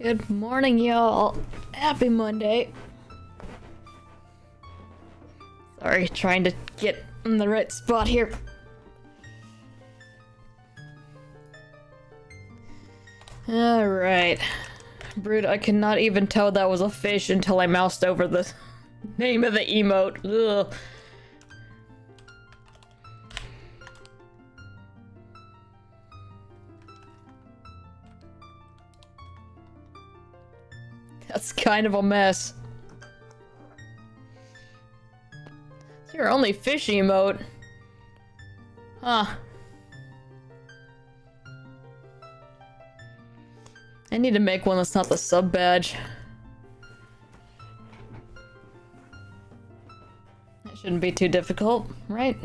Good morning, y'all. Happy Monday. Sorry, trying to get in the right spot here. Alright. Brood, I cannot even tell that was a fish until I moused over the name of the emote. Ugh. That's kind of a mess. It's your only fish emote. Huh. I need to make one that's not the sub badge. That shouldn't be too difficult, right?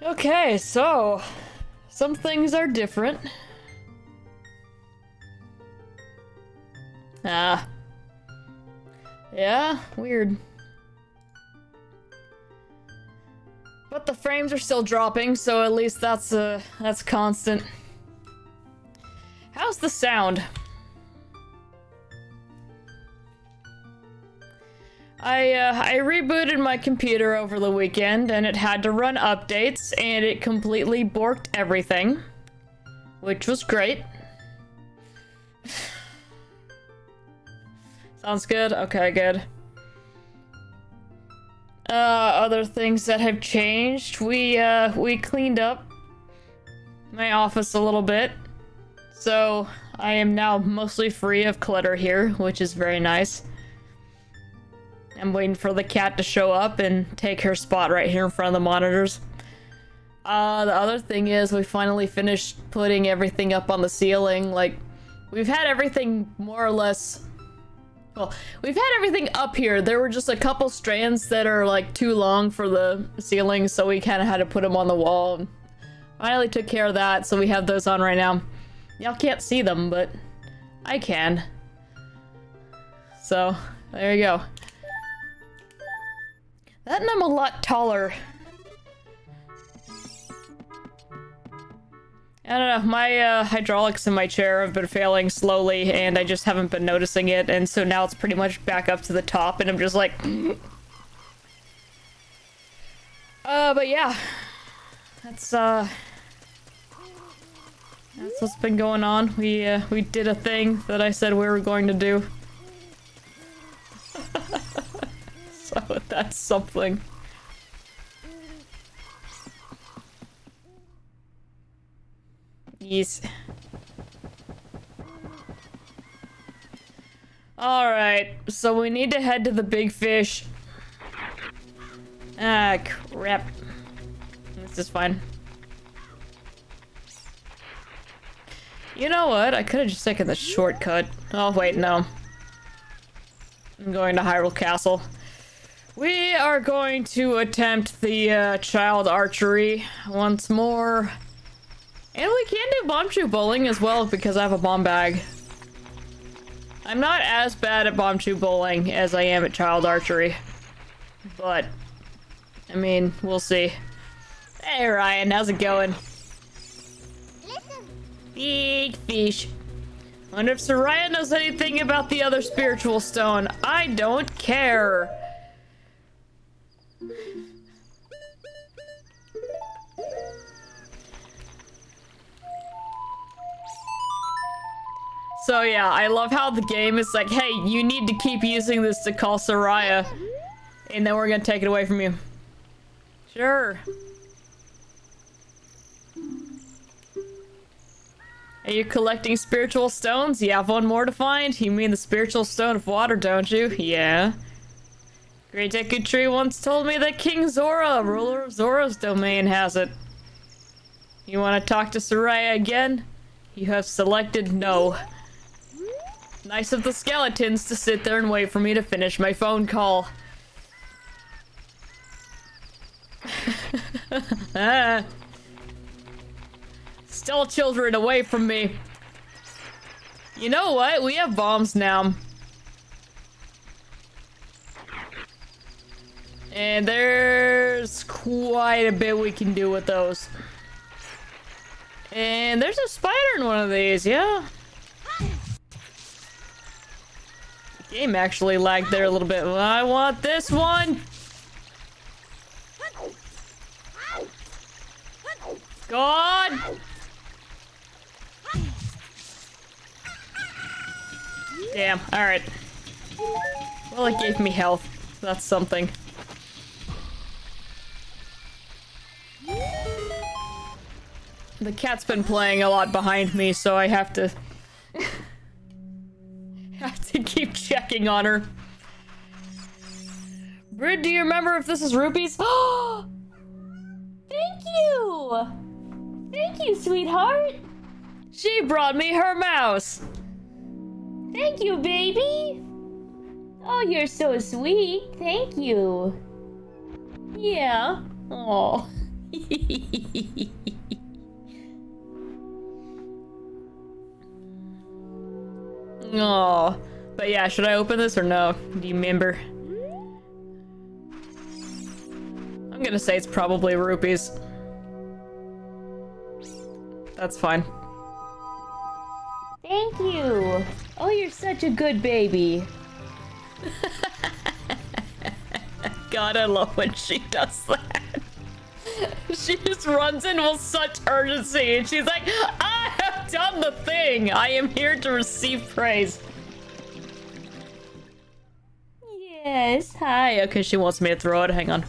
Okay, so some things are different. Ah. Yeah, weird. But the frames are still dropping, so at least that's uh that's constant. How's the sound? I uh, I rebooted my computer over the weekend and it had to run updates and it completely borked everything, which was great. Sounds good. Okay, good. Uh, other things that have changed. We, uh, we cleaned up my office a little bit. So, I am now mostly free of clutter here, which is very nice. I'm waiting for the cat to show up and take her spot right here in front of the monitors. Uh, the other thing is we finally finished putting everything up on the ceiling. Like, we've had everything more or less well, we've had everything up here. There were just a couple strands that are like too long for the ceiling, so we kind of had to put them on the wall. Finally took care of that, so we have those on right now. Y'all can't see them, but I can. So, there you go. That and I'm a lot taller. I don't know, my uh, hydraulics in my chair have been failing slowly and I just haven't been noticing it and so now it's pretty much back up to the top and I'm just like... uh, but yeah. That's, uh... That's what's been going on. We, uh, we did a thing that I said we were going to do. so that's something. Yes. Alright, so we need to head to the big fish. Ah, crap. This is fine. You know what? I could have just taken the shortcut. Oh, wait, no. I'm going to Hyrule Castle. We are going to attempt the uh, child archery once more. And we can do Bombchu bowling as well because I have a bomb bag. I'm not as bad at Bombchu bowling as I am at child archery. But, I mean, we'll see. Hey Ryan, how's it going? Big fish. Wonder if Saria knows anything about the other spiritual stone. I don't care. So yeah, I love how the game is like, hey, you need to keep using this to call Saria. And then we're gonna take it away from you. Sure. Are you collecting spiritual stones? You have one more to find? You mean the spiritual stone of water, don't you? Yeah. Great Deku Tree once told me that King Zora, ruler of Zora's domain, has it. You want to talk to Saria again? You have selected no. Nice of the skeletons to sit there and wait for me to finish my phone call. ah. Still children away from me. You know what? We have bombs now. And there's quite a bit we can do with those. And there's a spider in one of these, yeah. The game actually lagged there a little bit. I want this one. God! Damn, alright. Well, it gave me health. That's something. The cat's been playing a lot behind me, so I have to... keep checking on her. Brid, do you remember if this is rupees? Thank you! Thank you, sweetheart! She brought me her mouse! Thank you, baby! Oh, you're so sweet. Thank you. Yeah. Oh. Oh. But yeah, should I open this or no? Do you remember? I'm gonna say it's probably rupees. That's fine. Thank you. Oh, you're such a good baby. God, I love when she does that. she just runs in with such urgency and she's like, I have done the thing. I am here to receive praise. Yes, hi. Okay, she wants me to throw it. Hang on.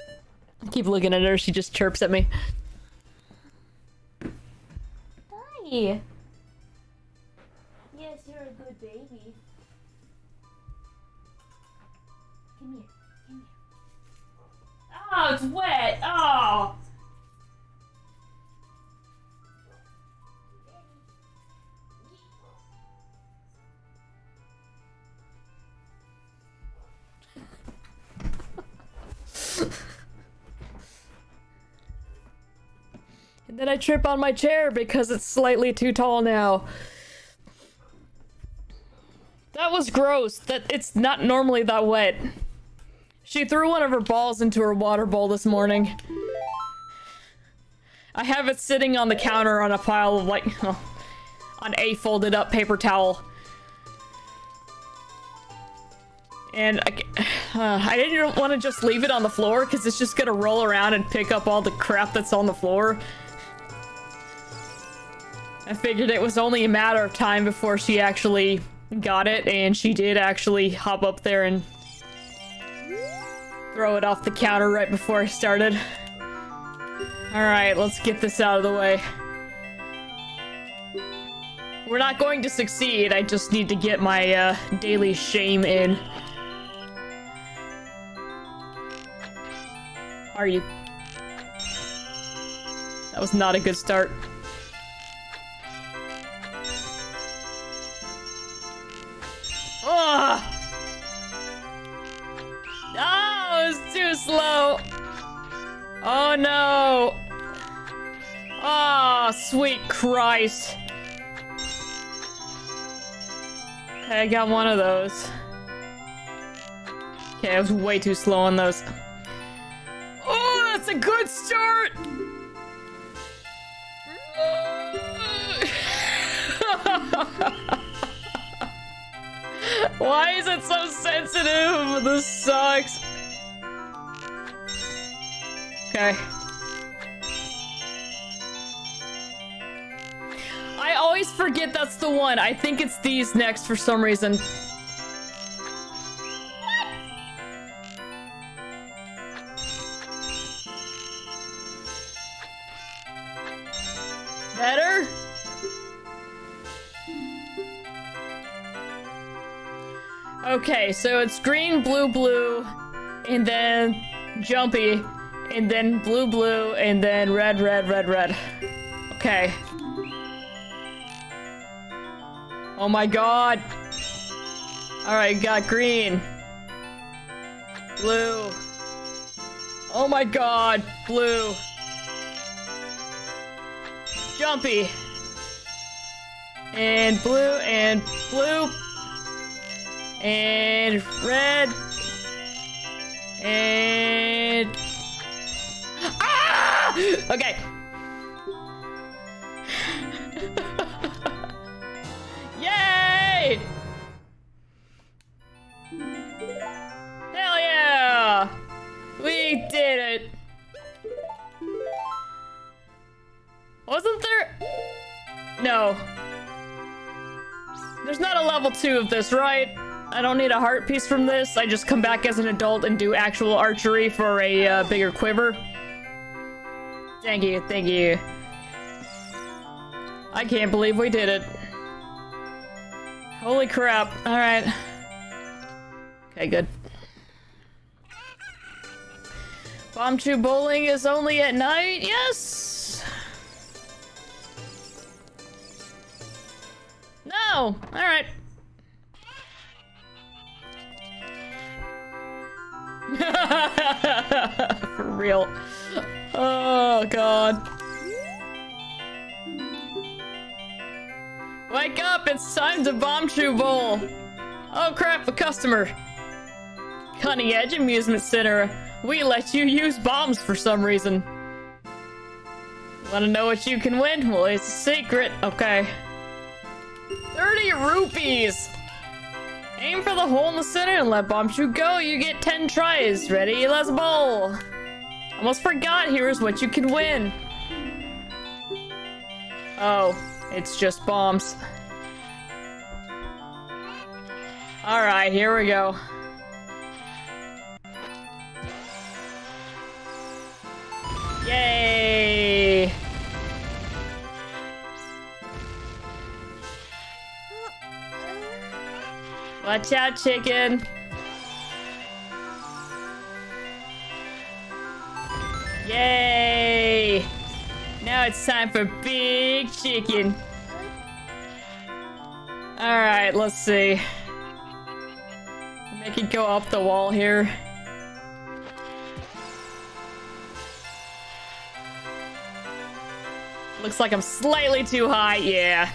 I keep looking at her. She just chirps at me. Hi. Yes, you're a good baby. Come here. Come here. Oh, it's wet. Oh. And then I trip on my chair because it's slightly too tall now. That was gross. That it's not normally that wet. She threw one of her balls into her water bowl this morning. I have it sitting on the counter on a pile of like oh, on a folded up paper towel. And I, uh, I didn't want to just leave it on the floor because it's just gonna roll around and pick up all the crap that's on the floor. I figured it was only a matter of time before she actually got it, and she did actually hop up there and throw it off the counter right before I started. Alright, let's get this out of the way. We're not going to succeed, I just need to get my uh, daily shame in. Are you? That was not a good start. Oh! Oh, it was too slow. Oh no. Oh, sweet Christ. Okay, I got one of those. Okay, I was way too slow on those. Oh, that's a good start! Why is it so sensitive? This sucks. Okay. I always forget that's the one. I think it's these next for some reason. Better? Okay, so it's green, blue, blue, and then jumpy, and then blue, blue, and then red, red, red, red. Okay. Oh my god. Alright, got green. Blue. Oh my god, blue. Jumpy. And blue and blue. And red. And... Ah! Okay. Two of this, right? I don't need a heart piece from this. I just come back as an adult and do actual archery for a uh, bigger quiver. Thank you, thank you. I can't believe we did it. Holy crap. Alright. Okay, good. Bomb Bombchu bowling is only at night? Yes! No! Alright. For real. Oh, God. Wake up! It's time to Bombchu Bowl! Oh crap, a customer! Cutting Edge Amusement Center. We let you use bombs for some reason. Wanna know what you can win? Well, it's a secret. Okay. 30 rupees! Aim for the hole in the center and let Bombchu go. You get 10 tries. Ready? Let's bowl! Almost forgot. Here's what you can win. Oh, it's just bombs. Alright, here we go. Yay! Watch out, chicken. Yay! Now it's time for big chicken. Alright, let's see. Make it go up the wall here. Looks like I'm slightly too high. Yeah.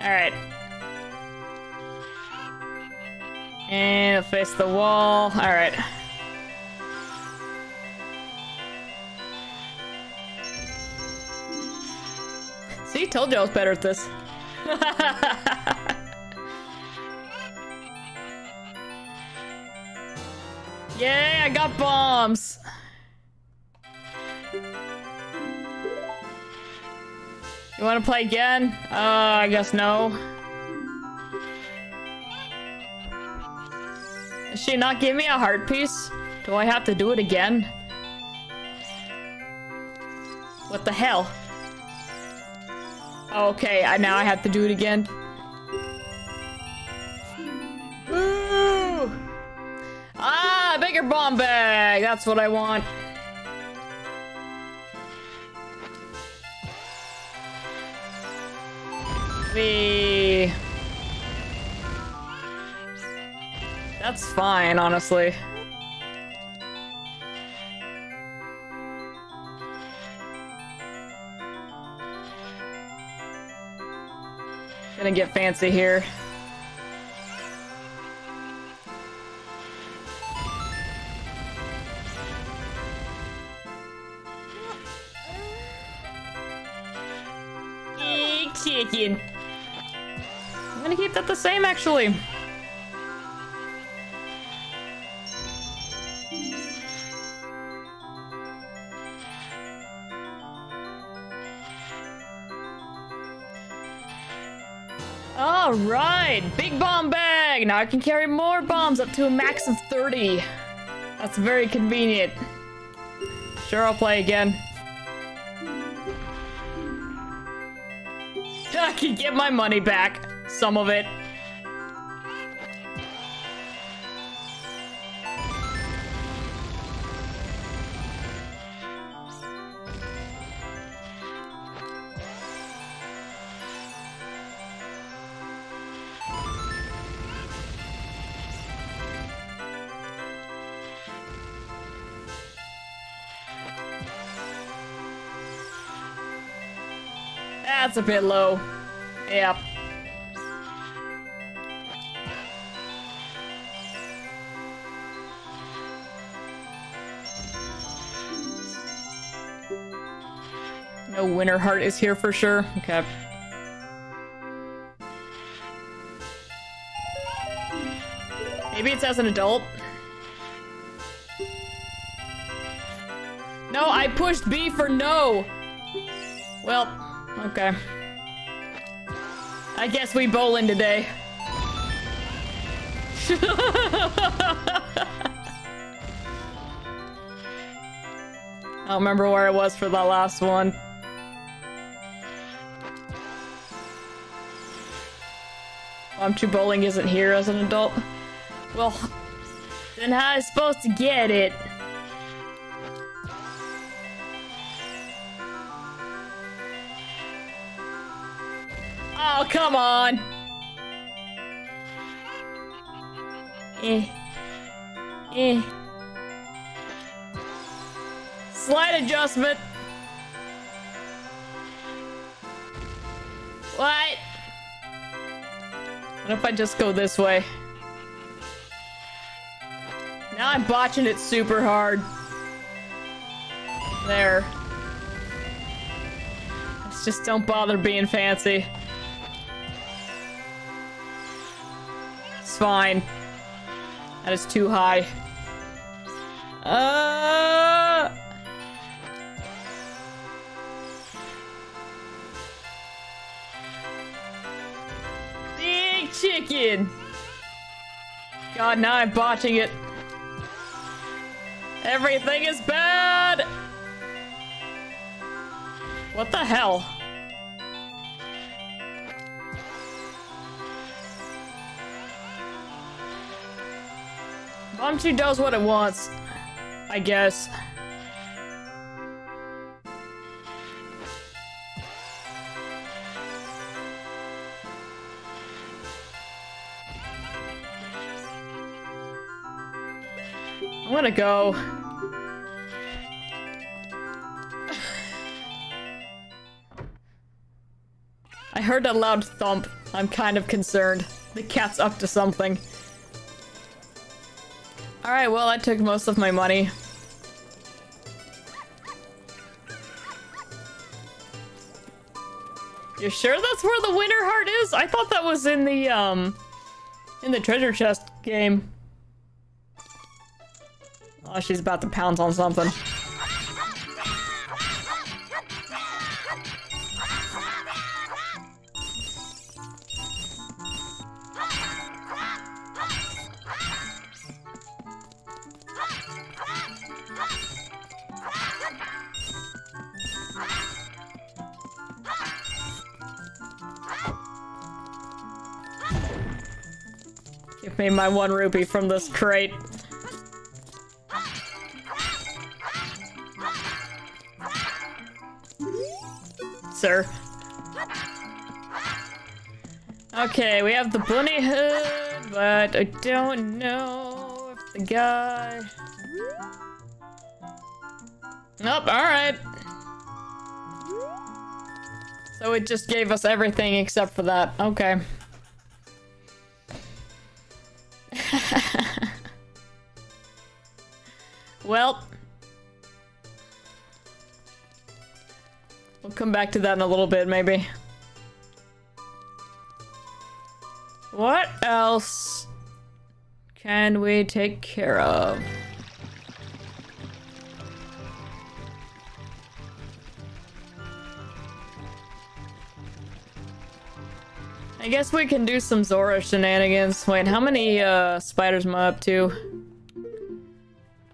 Alright. And face the wall. Alright. See, told you I was better at this. Yay, I got bombs! You wanna play again? Uh, I guess no. She not give me a heart piece? Do I have to do it again? What the hell? Okay, I, now I have to do it again. Woo! Ah, bigger bomb bag! That's what I want. Me. That's fine, honestly. Gonna get fancy here. Chicken. I'm gonna keep that the same, actually. All right, big bomb bag. Now I can carry more bombs up to a max of 30. That's very convenient. Sure, I'll play again. I can get my money back. Some of it. That's a bit low. Yep. No winter heart is here for sure. Okay. Maybe it's as an adult. No, I pushed B for no. Well, okay. I guess we bowling today. I don't remember where it was for that last one. Bombchu Bowling isn't here as an adult. Well, then how am I supposed to get it? Come on! Eh. Eh. Slight adjustment. What? What if I just go this way? Now I'm botching it super hard. There. Let's just don't bother being fancy. Fine. That is too high. Uh... Big chicken! God, now I'm botching it. Everything is bad! What the hell? Bombchu does what it wants. I guess. I'm gonna go. I heard a loud thump. I'm kind of concerned. The cat's up to something. Alright, well, I took most of my money. You sure that's where the winter heart is? I thought that was in the, um, in the treasure chest game. Oh, she's about to pounce on something. My one rupee from this crate. Sir. Okay, we have the bunny hood, but I don't know if the guy... Nope, alright. So it just gave us everything except for that. Okay. Back to that in a little bit, maybe. What else can we take care of? I guess we can do some Zora shenanigans. Wait, how many uh, spiders am I up to?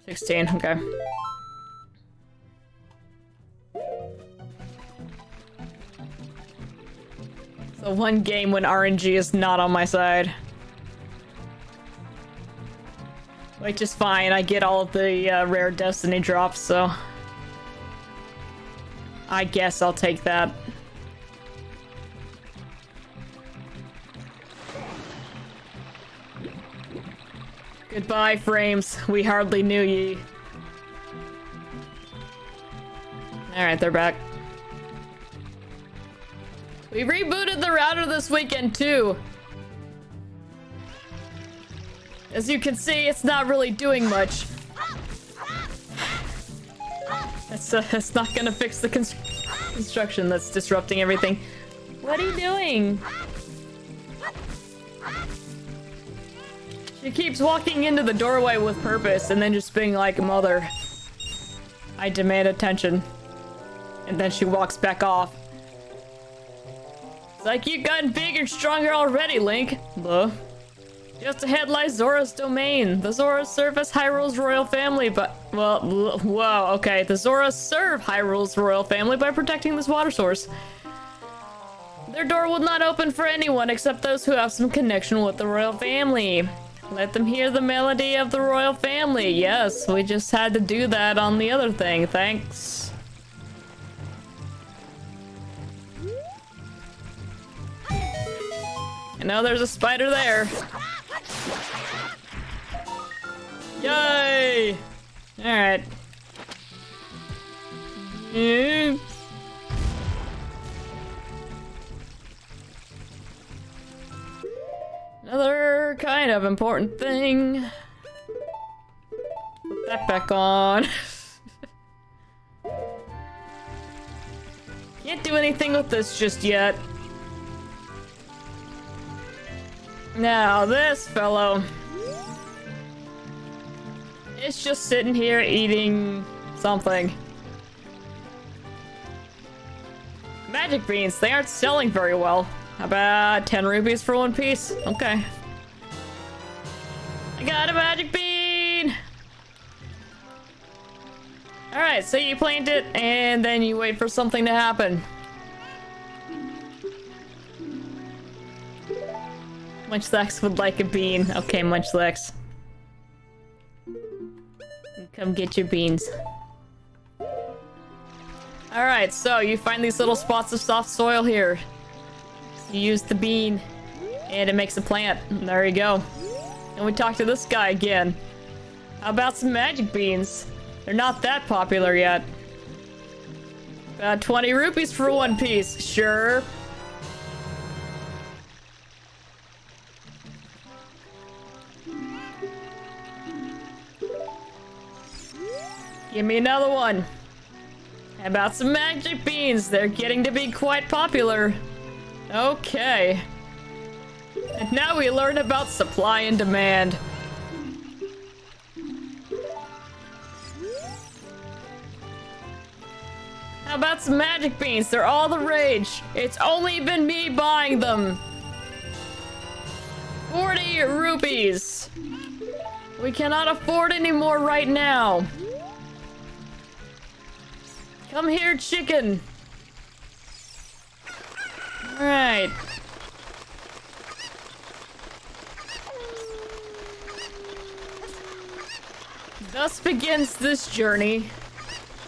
16, okay. So one game when RNG is not on my side. Which is fine, I get all of the uh, rare Destiny drops, so... I guess I'll take that. Goodbye, frames. We hardly knew ye. Alright, they're back. We rebooted the router this weekend, too. As you can see, it's not really doing much. It's, uh, it's not gonna fix the const construction that's disrupting everything. What are you doing? She keeps walking into the doorway with purpose and then just being like, Mother, I demand attention. And then she walks back off. It's like you've gotten big and stronger already, Link. Buh. Just ahead lies Zora's domain. The Zoras serve as Hyrule's royal family, but well, whoa, okay. The Zoras serve Hyrule's royal family by protecting this water source. Their door will not open for anyone except those who have some connection with the royal family. Let them hear the melody of the royal family. Yes, we just had to do that on the other thing. Thanks. I know there's a spider there. Yay! Alright. Another kind of important thing. Put that back on. Can't do anything with this just yet. Now, this fellow is just sitting here eating something. Magic beans, they aren't selling very well. About 10 rupees for one piece? Okay. I got a magic bean! Alright, so you plant it, and then you wait for something to happen. Munchlax would like a bean. Okay, Munchlax. Come get your beans. Alright, so you find these little spots of soft soil here. You use the bean, and it makes a plant. There you go. And we talk to this guy again. How about some magic beans? They're not that popular yet. About 20 rupees for one piece. Sure. Give me another one. How about some magic beans? They're getting to be quite popular. Okay. And now we learn about supply and demand. How about some magic beans? They're all the rage. It's only been me buying them. 40 rupees. We cannot afford any more right now. Come here, chicken. Alright. Thus begins this journey,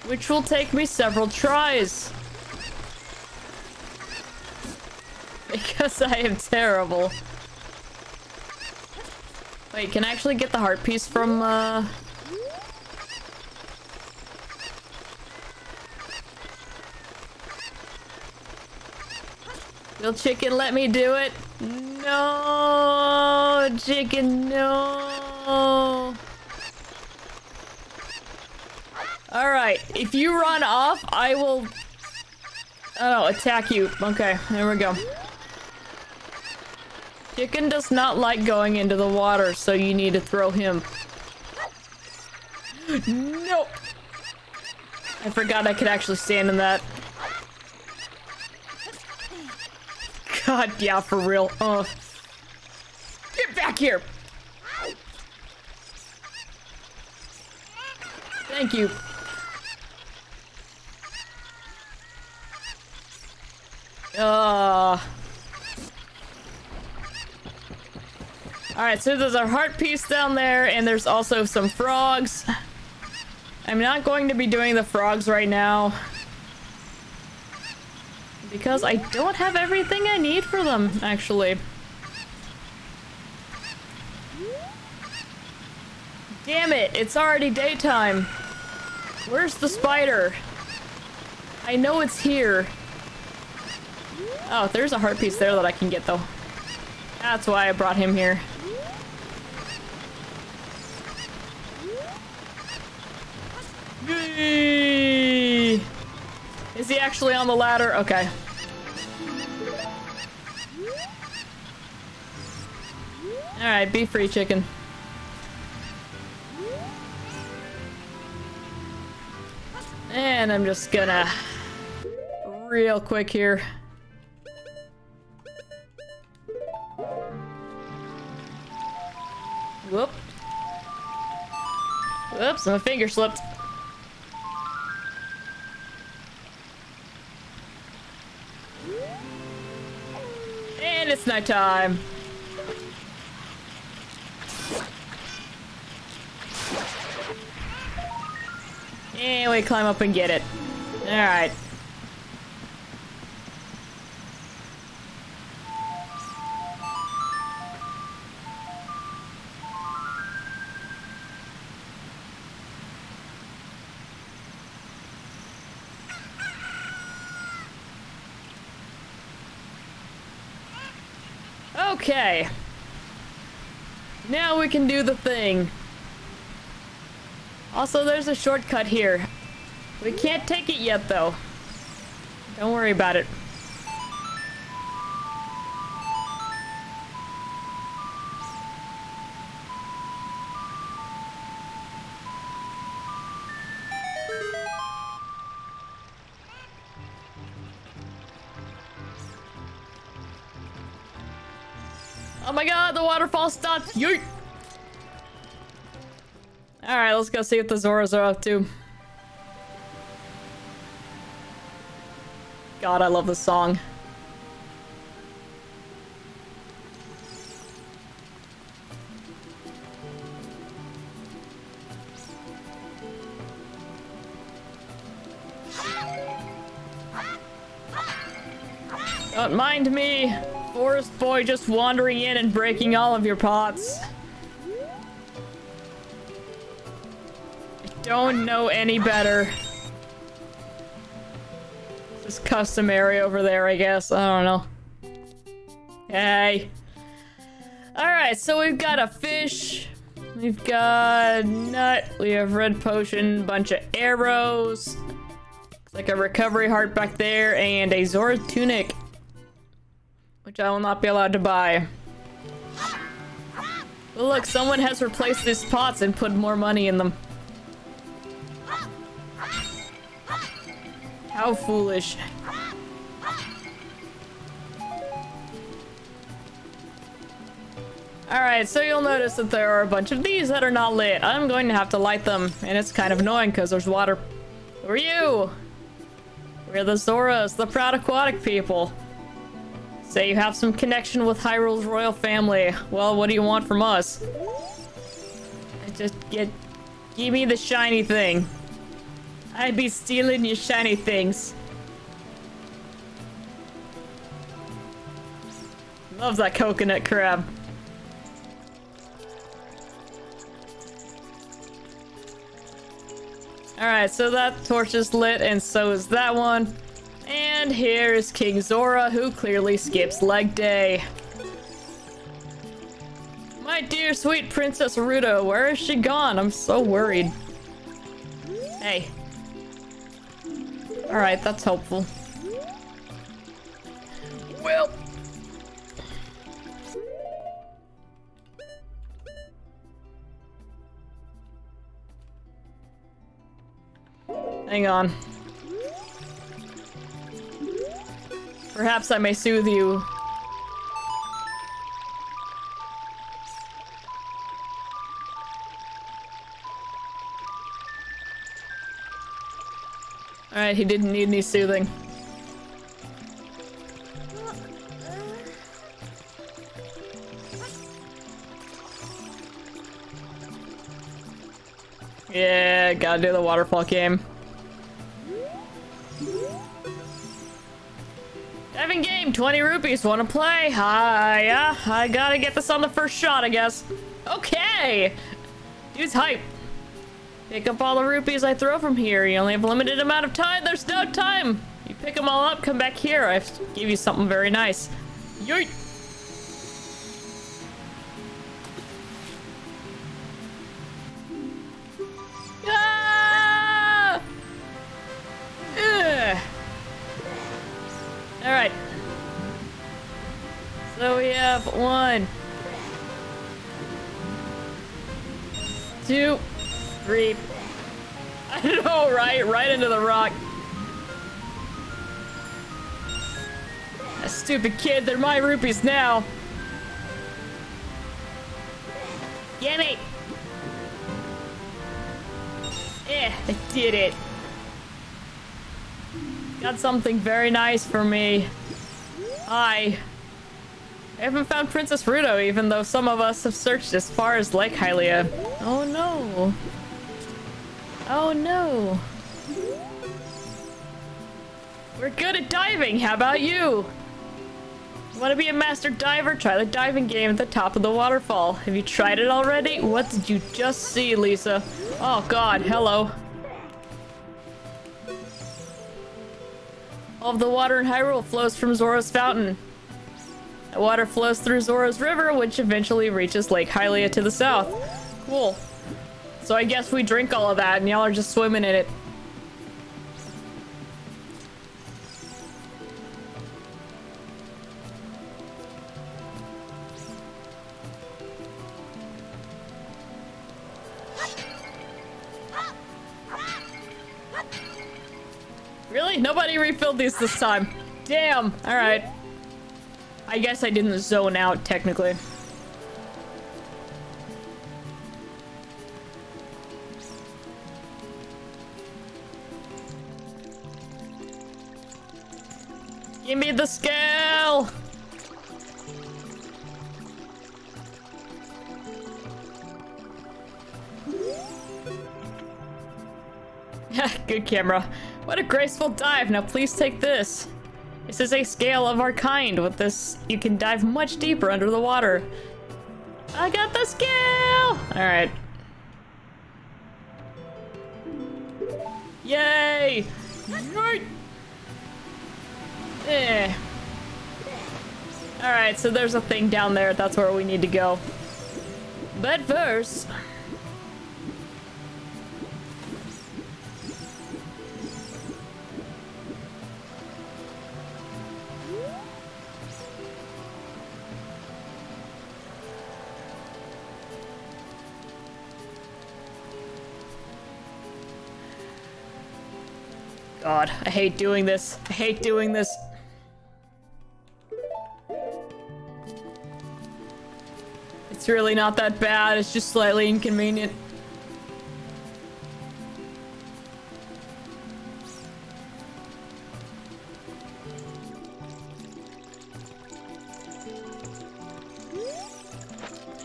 which will take me several tries. Because I am terrible. Wait, can I actually get the heart piece from, uh... Will chicken let me do it? No, chicken, no. All right, if you run off, I will, oh, attack you. Okay, there we go. Chicken does not like going into the water, so you need to throw him. Nope. I forgot I could actually stand in that. God, yeah, for real. Uh, get back here! Thank you. Uh. Alright, so there's a heart piece down there, and there's also some frogs. I'm not going to be doing the frogs right now. Because I don't have everything I need for them, actually. Damn it, it's already daytime. Where's the spider? I know it's here. Oh, there's a heart piece there that I can get, though. That's why I brought him here. Yay! Is he actually on the ladder? Okay. Alright, be free, chicken. And I'm just gonna... Real quick here. Whoop. Oops, my finger slipped. It's nighttime. And eh, we climb up and get it. Alright. Okay. Now we can do the thing. Also, there's a shortcut here. We can't take it yet, though. Don't worry about it. Waterfall! Yeet! Alright, let's go see what the Zoras are up to. God, I love this song. Don't mind me, boy just wandering in and breaking all of your pots. I don't know any better. It's customary over there, I guess. I don't know. Hey. Alright, so we've got a fish. We've got nut. We have red potion, bunch of arrows. Looks like a recovery heart back there, and a Zora tunic. Which I will not be allowed to buy. But look, someone has replaced these pots and put more money in them. How foolish. Alright, so you'll notice that there are a bunch of these that are not lit. I'm going to have to light them, and it's kind of annoying because there's water. Who are you? We're the Zoras, the proud aquatic people. Say you have some connection with Hyrule's royal family. Well, what do you want from us? Just get... Give me the shiny thing. I'd be stealing your shiny things. Love that coconut crab. Alright, so that torch is lit, and so is that one. And here is King Zora, who clearly skips leg day. My dear sweet Princess Ruto, where is she gone? I'm so worried. Hey. Alright, that's helpful. Well. Hang on. Perhaps I may soothe you. Alright, he didn't need any soothing. Yeah, gotta do the waterfall game. Having game, 20 rupees, wanna play? Hi, yeah, I gotta get this on the first shot, I guess. Okay! Dude's hype. Pick up all the rupees I throw from here. You only have a limited amount of time. There's no time. You pick them all up, come back here. I give you something very nice. Yoit! Ah! Ugh. All right. So we have one, two, three. I know, right? Right into the rock. A stupid kid, they're my rupees now. Gimme! Eh, I did it. Got something very nice for me. Hi. I haven't found Princess Ruto, even though some of us have searched as far as Lake Hylia. Oh no. Oh no. We're good at diving, how about you? Want to be a master diver? Try the diving game at the top of the waterfall. Have you tried it already? What did you just see, Lisa? Oh god, hello. All of the water in Hyrule flows from Zora's fountain. The water flows through Zora's river, which eventually reaches Lake Hylia to the south. Cool. So I guess we drink all of that and y'all are just swimming in it. Nobody refilled these this time. Damn. Alright. I guess I didn't zone out, technically. Give me the scale! Good camera. What a graceful dive. Now please take this. This is a scale of our kind. With this, you can dive much deeper under the water. I got the scale! Alright. Yay! Right. Eh. Alright, so there's a thing down there. That's where we need to go. But first... God, I hate doing this. I hate doing this. It's really not that bad, it's just slightly inconvenient.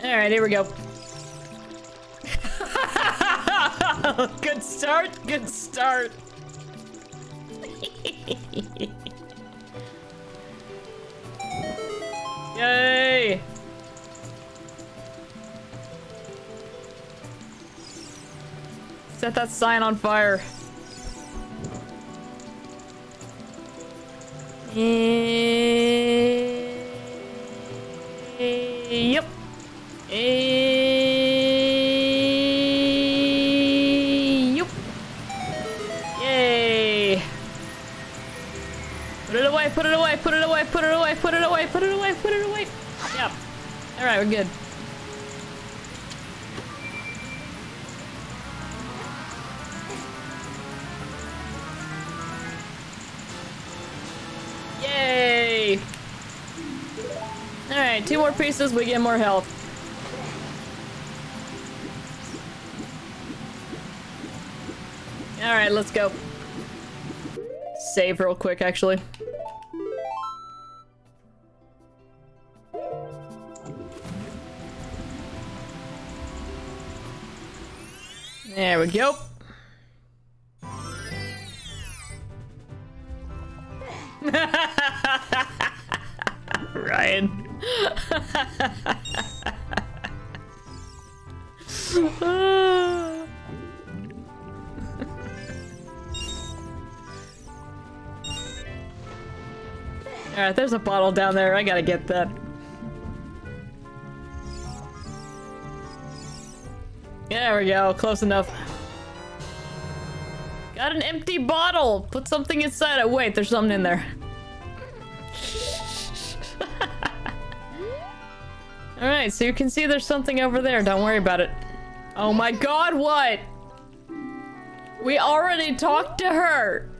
Alright, here we go. good start, good start. Yay! Set that sign on fire. Eh, yep. Yep. Away, put it away, put it away, put it away, put it away, put it away, put it away. Yep. Alright, we're good. Yay! Alright, two more pieces, we get more health. Alright, let's go. Save real quick, actually. There we go. Ryan. Alright, there's a bottle down there. I gotta get that. There we go. Close enough. Got an empty bottle. Put something inside it. Wait, there's something in there. Alright, so you can see there's something over there. Don't worry about it. Oh my god, what? We already talked to her.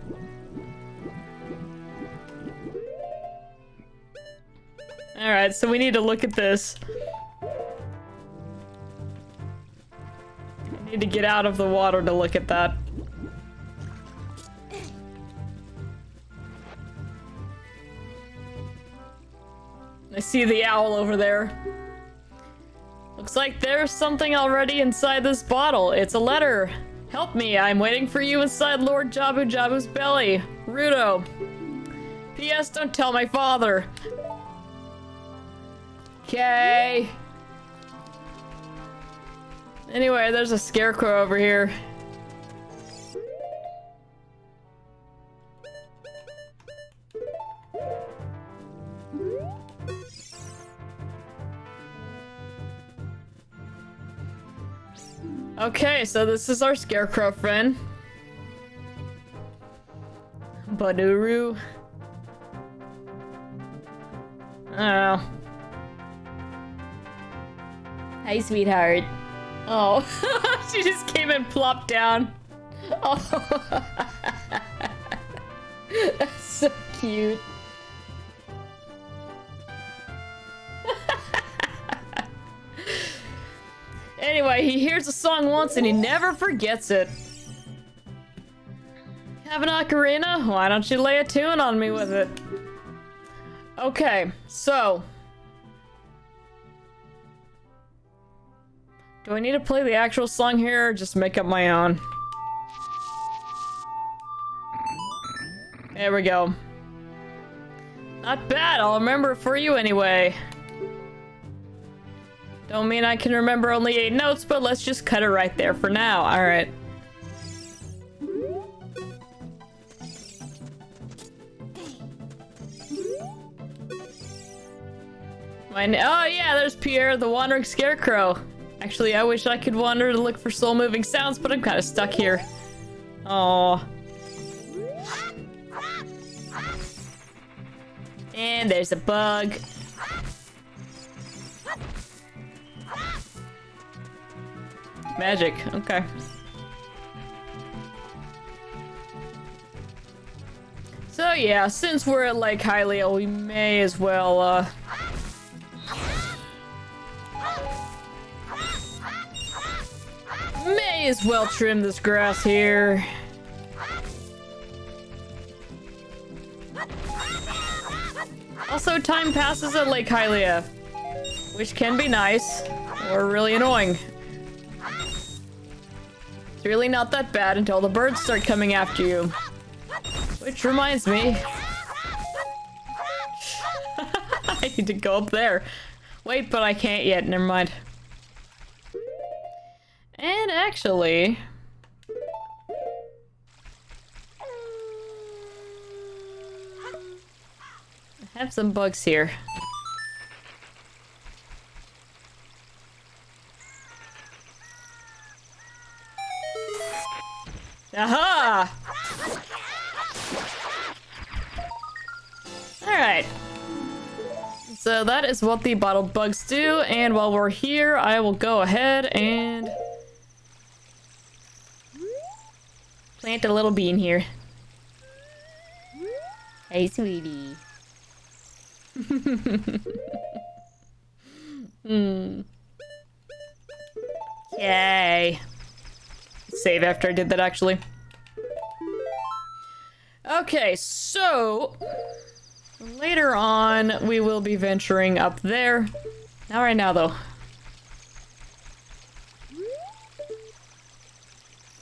Alright, so we need to look at this. Need to get out of the water to look at that. I see the owl over there. Looks like there's something already inside this bottle. It's a letter. Help me, I'm waiting for you inside Lord Jabu Jabu's belly. Ruto. P.S. Don't tell my father. Okay. Anyway, there's a scarecrow over here. Okay, so this is our scarecrow friend. Bonooru. I. Oh. Hi, sweetheart. Oh, she just came and plopped down. Oh, that's so cute. anyway, he hears a song once and he never forgets it. Have an ocarina? Why don't you lay a tune on me with it? Okay, so Do I need to play the actual song here or just make up my own? There we go. Not bad, I'll remember for you anyway. Don't mean I can remember only eight notes, but let's just cut it right there for now. Alright. Oh yeah, there's Pierre, the wandering scarecrow. Actually, I wish I could wander to look for soul-moving sounds, but I'm kind of stuck here. Oh. And there's a bug. Magic, okay. So yeah, since we're at Lake Hylia, we may as well, uh, May as well trim this grass here. Also, time passes at Lake Hylia, which can be nice, or really annoying. It's really not that bad until the birds start coming after you. Which reminds me... I need to go up there. Wait, but I can't yet, never mind. And actually... I have some bugs here. Aha! Alright. So that is what the bottled bugs do, and while we're here, I will go ahead and Plant a little bean here. Hey, sweetie. hmm. Yay. Save after I did that, actually. Okay, so... Later on, we will be venturing up there. Not right now, though.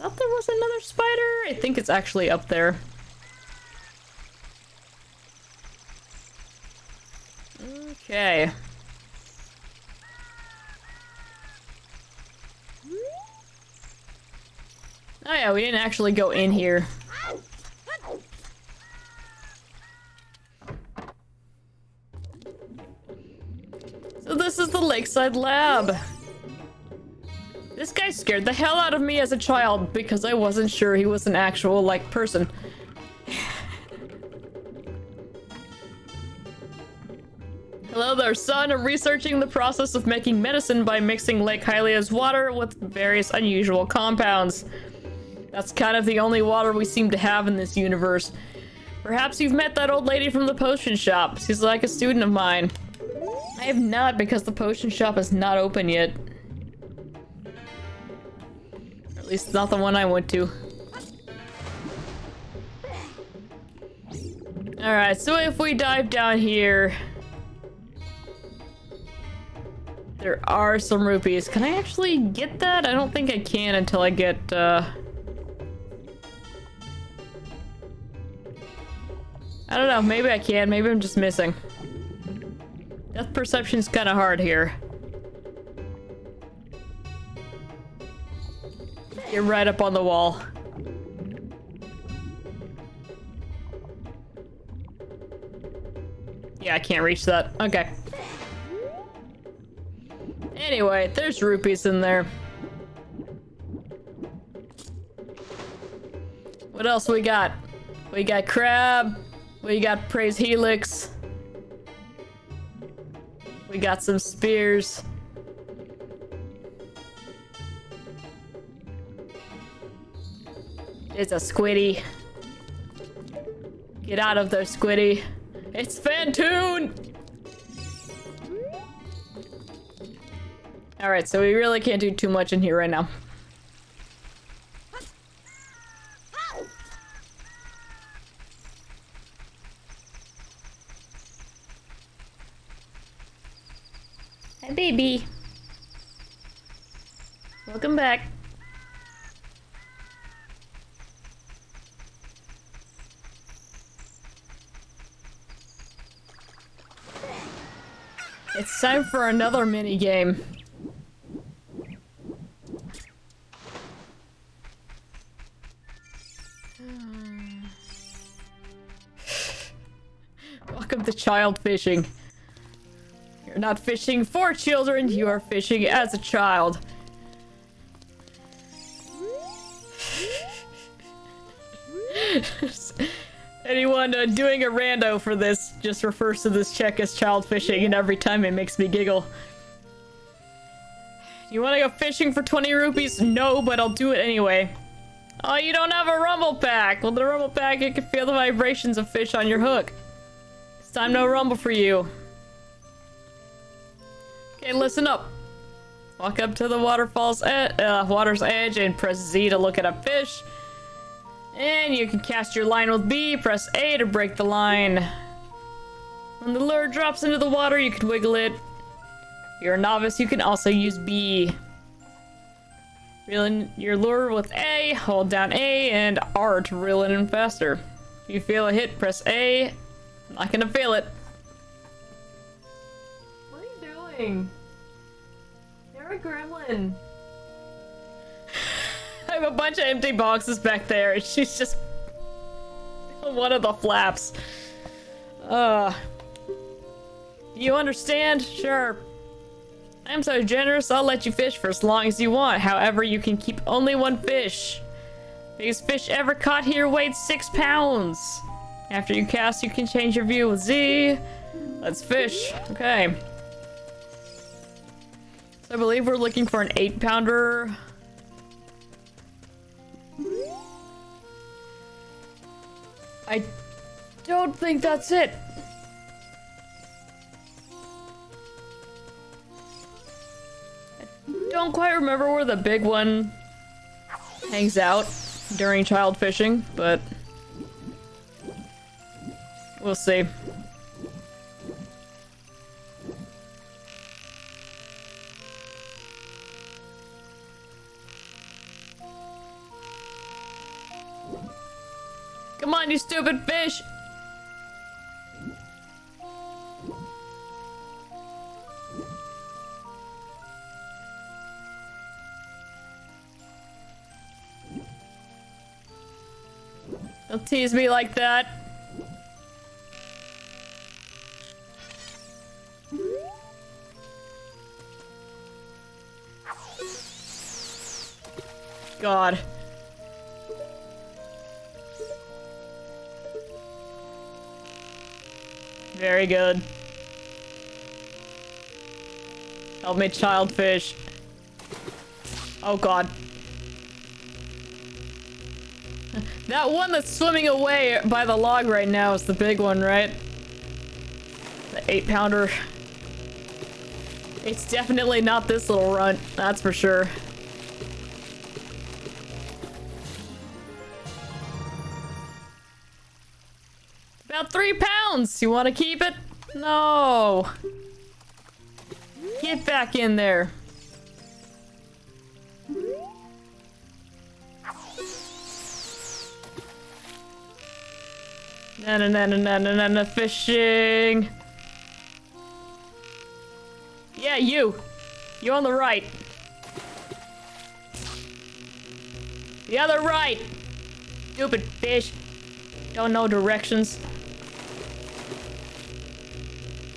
Thought there was another spider. I think it's actually up there. Okay. Oh yeah, we didn't actually go in here. So this is the Lakeside Lab. This guy scared the hell out of me as a child because I wasn't sure he was an actual, like, person. Hello there, son. I'm researching the process of making medicine by mixing Lake Hylia's water with various unusual compounds. That's kind of the only water we seem to have in this universe. Perhaps you've met that old lady from the potion shop. She's like a student of mine. I have not because the potion shop is not open yet. At least not the one I went to. Alright, so if we dive down here... There are some rupees. Can I actually get that? I don't think I can until I get, uh... I don't know, maybe I can, maybe I'm just missing. Death perception's kind of hard here. You're right up on the wall. Yeah, I can't reach that. Okay. Anyway, there's rupees in there. What else we got? We got crab. We got praise helix. We got some spears. It's a squiddy. Get out of there, squiddy. It's Fantoon! Alright, so we really can't do too much in here right now. Hi, baby. Welcome back. It's time for another mini game. Welcome to child fishing. You're not fishing for children, you are fishing as a child. Anyone uh, doing a rando for this just refers to this check as child fishing, and every time it makes me giggle. You want to go fishing for 20 rupees? No, but I'll do it anyway. Oh, you don't have a rumble pack. Well, the rumble pack, you can feel the vibrations of fish on your hook. It's time no rumble for you. Okay, listen up. Walk up to the waterfall's ed uh, water's edge and press Z to look at a fish. And you can cast your line with B, press A to break the line. When the lure drops into the water, you can wiggle it. If you're a novice, you can also use B. Reel in your lure with A, hold down A and R to reel it in faster. If you feel a hit, press A. I'm not gonna fail it. What are you doing? You're a gremlin. I have a bunch of empty boxes back there and she's just one of the flaps. Uh, you understand? Sure. I'm so generous, I'll let you fish for as long as you want. However, you can keep only one fish. Biggest fish ever caught here weighed six pounds. After you cast, you can change your view with Z. Let's fish. Okay. So I believe we're looking for an eight pounder. I don't think that's it. I don't quite remember where the big one hangs out during child fishing, but we'll see. Come on, you stupid fish! Don't tease me like that. God. Very good. Help me, child fish. Oh god. That one that's swimming away by the log right now is the big one, right? The eight pounder. It's definitely not this little runt, that's for sure. About three pounds. You want to keep it? No. Get back in there. Na na na na na na na fishing. Yeah, you. You on the right. The other right. Stupid fish. Don't know directions.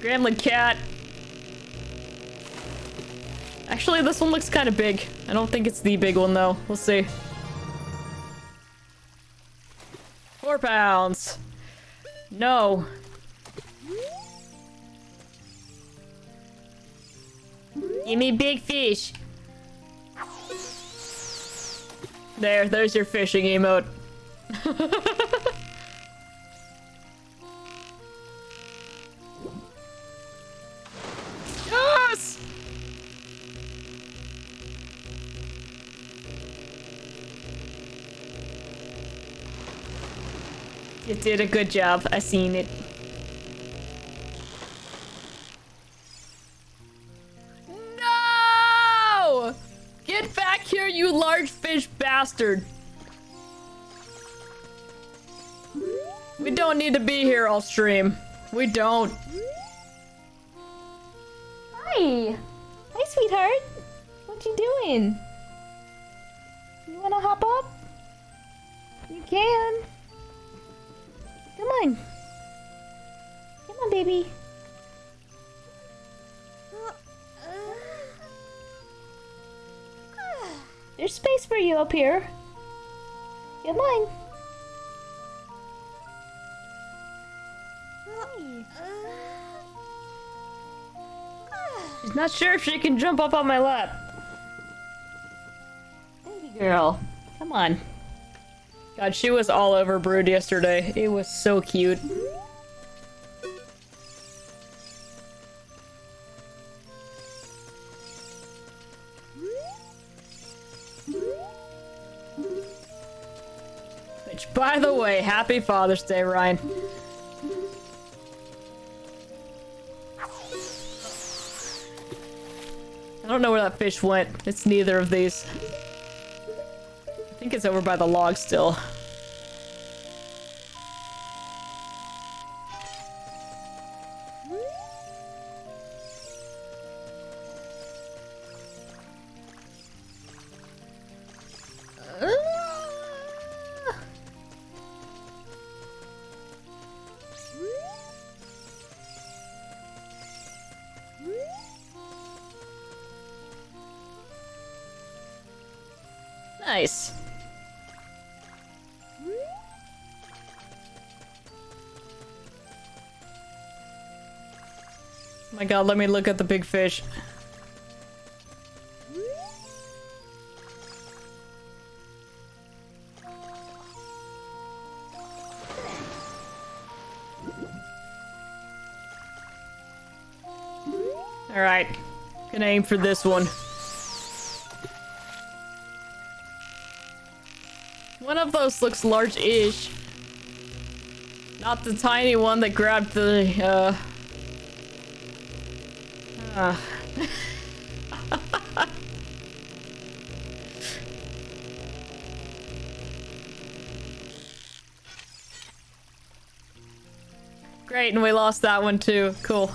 Gremlin cat. Actually, this one looks kind of big. I don't think it's the big one, though. We'll see. Four pounds. No. Give me big fish. There, there's your fishing emote. did a good job. I seen it. No! Get back here, you large fish bastard. We don't need to be here all stream. We don't. Hi. Hi, sweetheart. What you doing? You wanna hop up? You can. Come on. Come on, baby. There's space for you up here. Come on. She's not sure if she can jump up on my lap. Baby girl. Come on. God, she was all over Brood yesterday. It was so cute. Which, by the way, happy Father's Day, Ryan. I don't know where that fish went. It's neither of these. I think it's over by the log still. God, let me look at the big fish. Alright. Gonna aim for this one. One of those looks large-ish. Not the tiny one that grabbed the, uh... Great, and we lost that one too. Cool.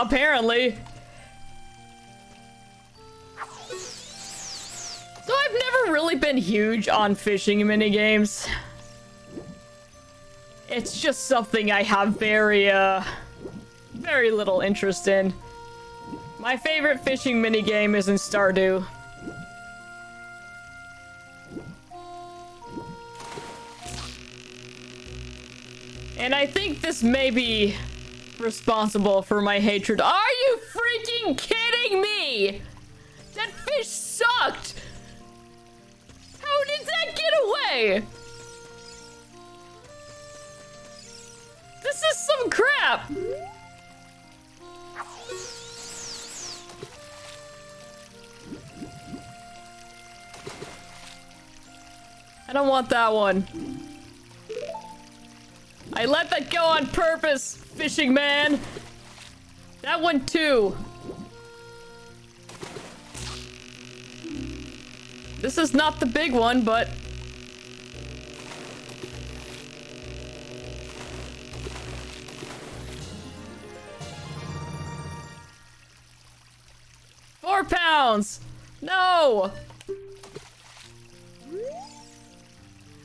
Apparently. So I've never really been huge on fishing minigames. It's just something I have very, uh, very little interest in. My favorite fishing minigame is in Stardew. And I think this may be responsible for my hatred. Are you freaking kidding me? That fish sucked! How did that get away? This is some crap! I don't want that one. I let that go on purpose, fishing man. That one too. This is not the big one, but... Four pounds! No!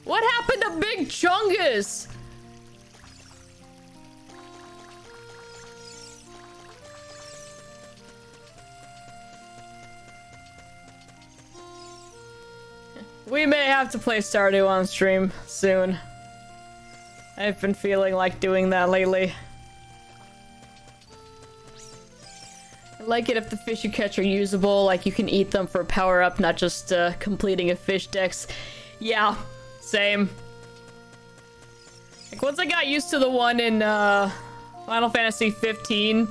What happened to Big Chungus? We may have to play Stardew on stream soon. I've been feeling like doing that lately. I like it if the fish you catch are usable, like you can eat them for power up, not just uh, completing a fish dex. Yeah, same. Like once I got used to the one in uh, Final Fantasy 15,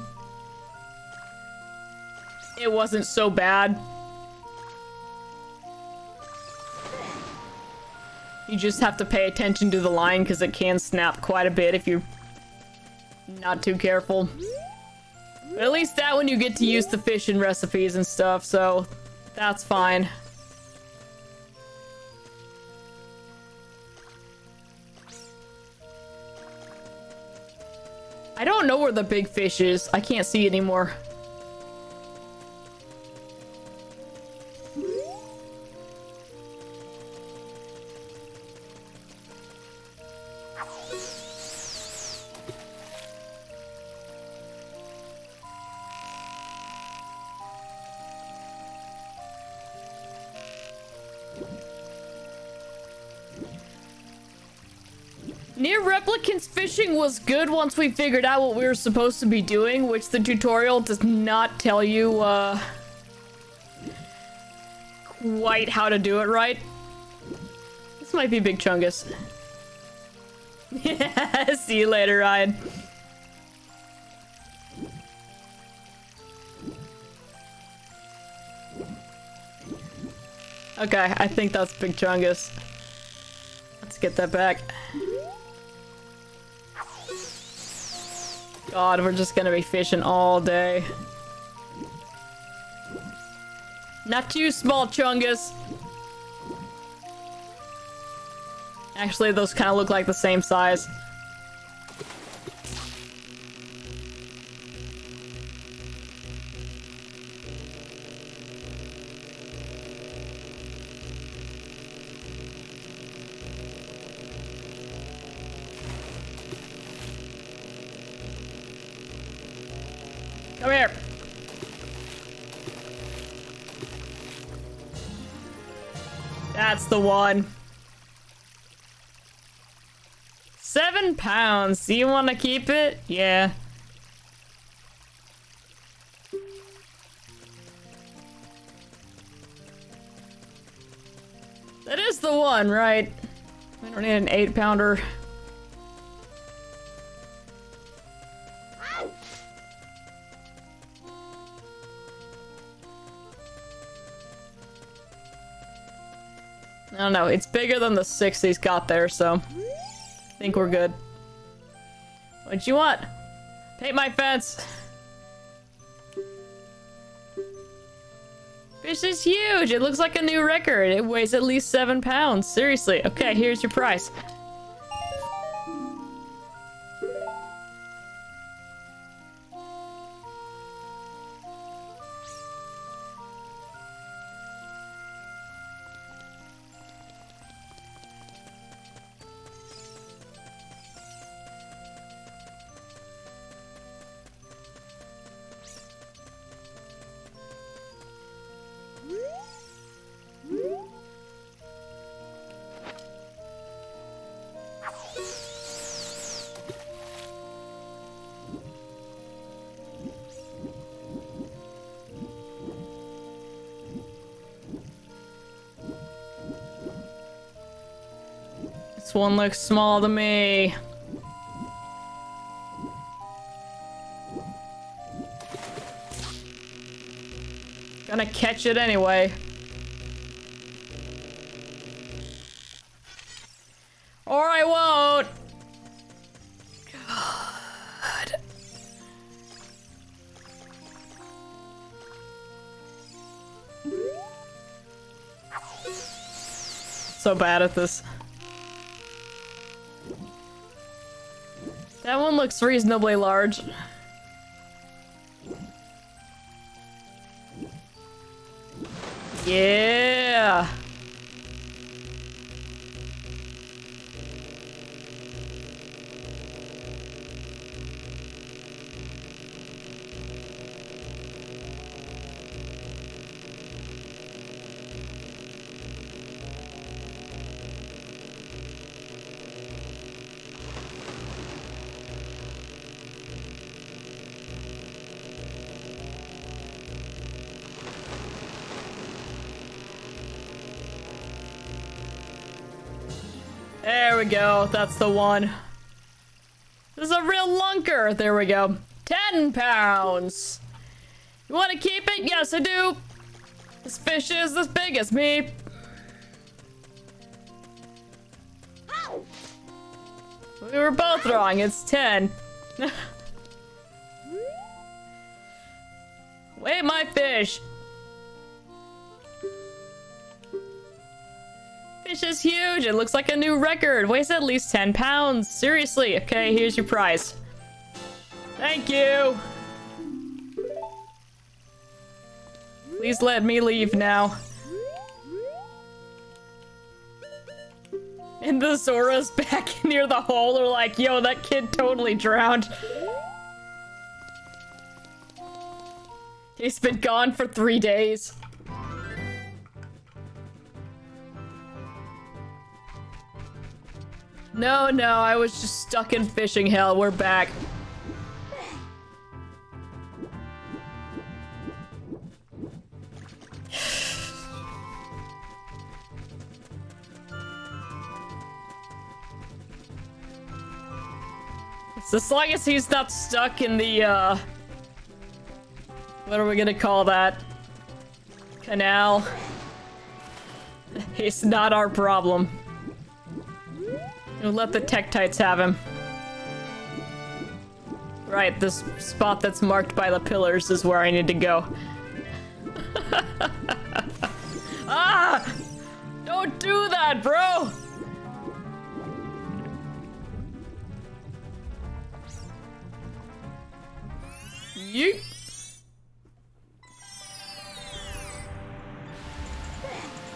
it wasn't so bad. You just have to pay attention to the line because it can snap quite a bit if you're not too careful. But at least that one you get to use the fish in recipes and stuff, so that's fine. I don't know where the big fish is. I can't see anymore. Replicants fishing was good once we figured out what we were supposed to be doing, which the tutorial does not tell you, uh, quite how to do it right. This might be Big Chungus. Yeah, see you later, Ryan. Okay, I think that's Big Chungus. Let's get that back. God, we're just gonna be fishing all day. Not too small, Chungus. Actually, those kind of look like the same size. The one. Seven pounds. Do you want to keep it? Yeah. That is the one, right? I don't need an eight pounder. I don't know. It's bigger than the six he's got there, so I think we're good. What you want? Paint my fence. Fish is huge. It looks like a new record. It weighs at least seven pounds. Seriously. Okay, here's your price. This one looks small to me. Gonna catch it anyway. Or I won't! God. So bad at this. That one looks reasonably large. Yeah. We go. That's the one. This is a real lunker. There we go. 10 pounds. You want to keep it? Yes, I do. This fish is as big as me. We were both wrong. It's 10. Weigh my fish. Is huge. It looks like a new record. Weighs at least 10 pounds. Seriously. Okay, here's your prize. Thank you. Please let me leave now. And the Zora's back near the hole are like, yo, that kid totally drowned. He's been gone for three days. No, no, I was just stuck in fishing hell. We're back. So as long as he's not stuck in the, uh... What are we gonna call that? Canal. It's not our problem. Let the Tektites have him. Right, this spot that's marked by the pillars is where I need to go. ah! Don't do that, bro! Yeet.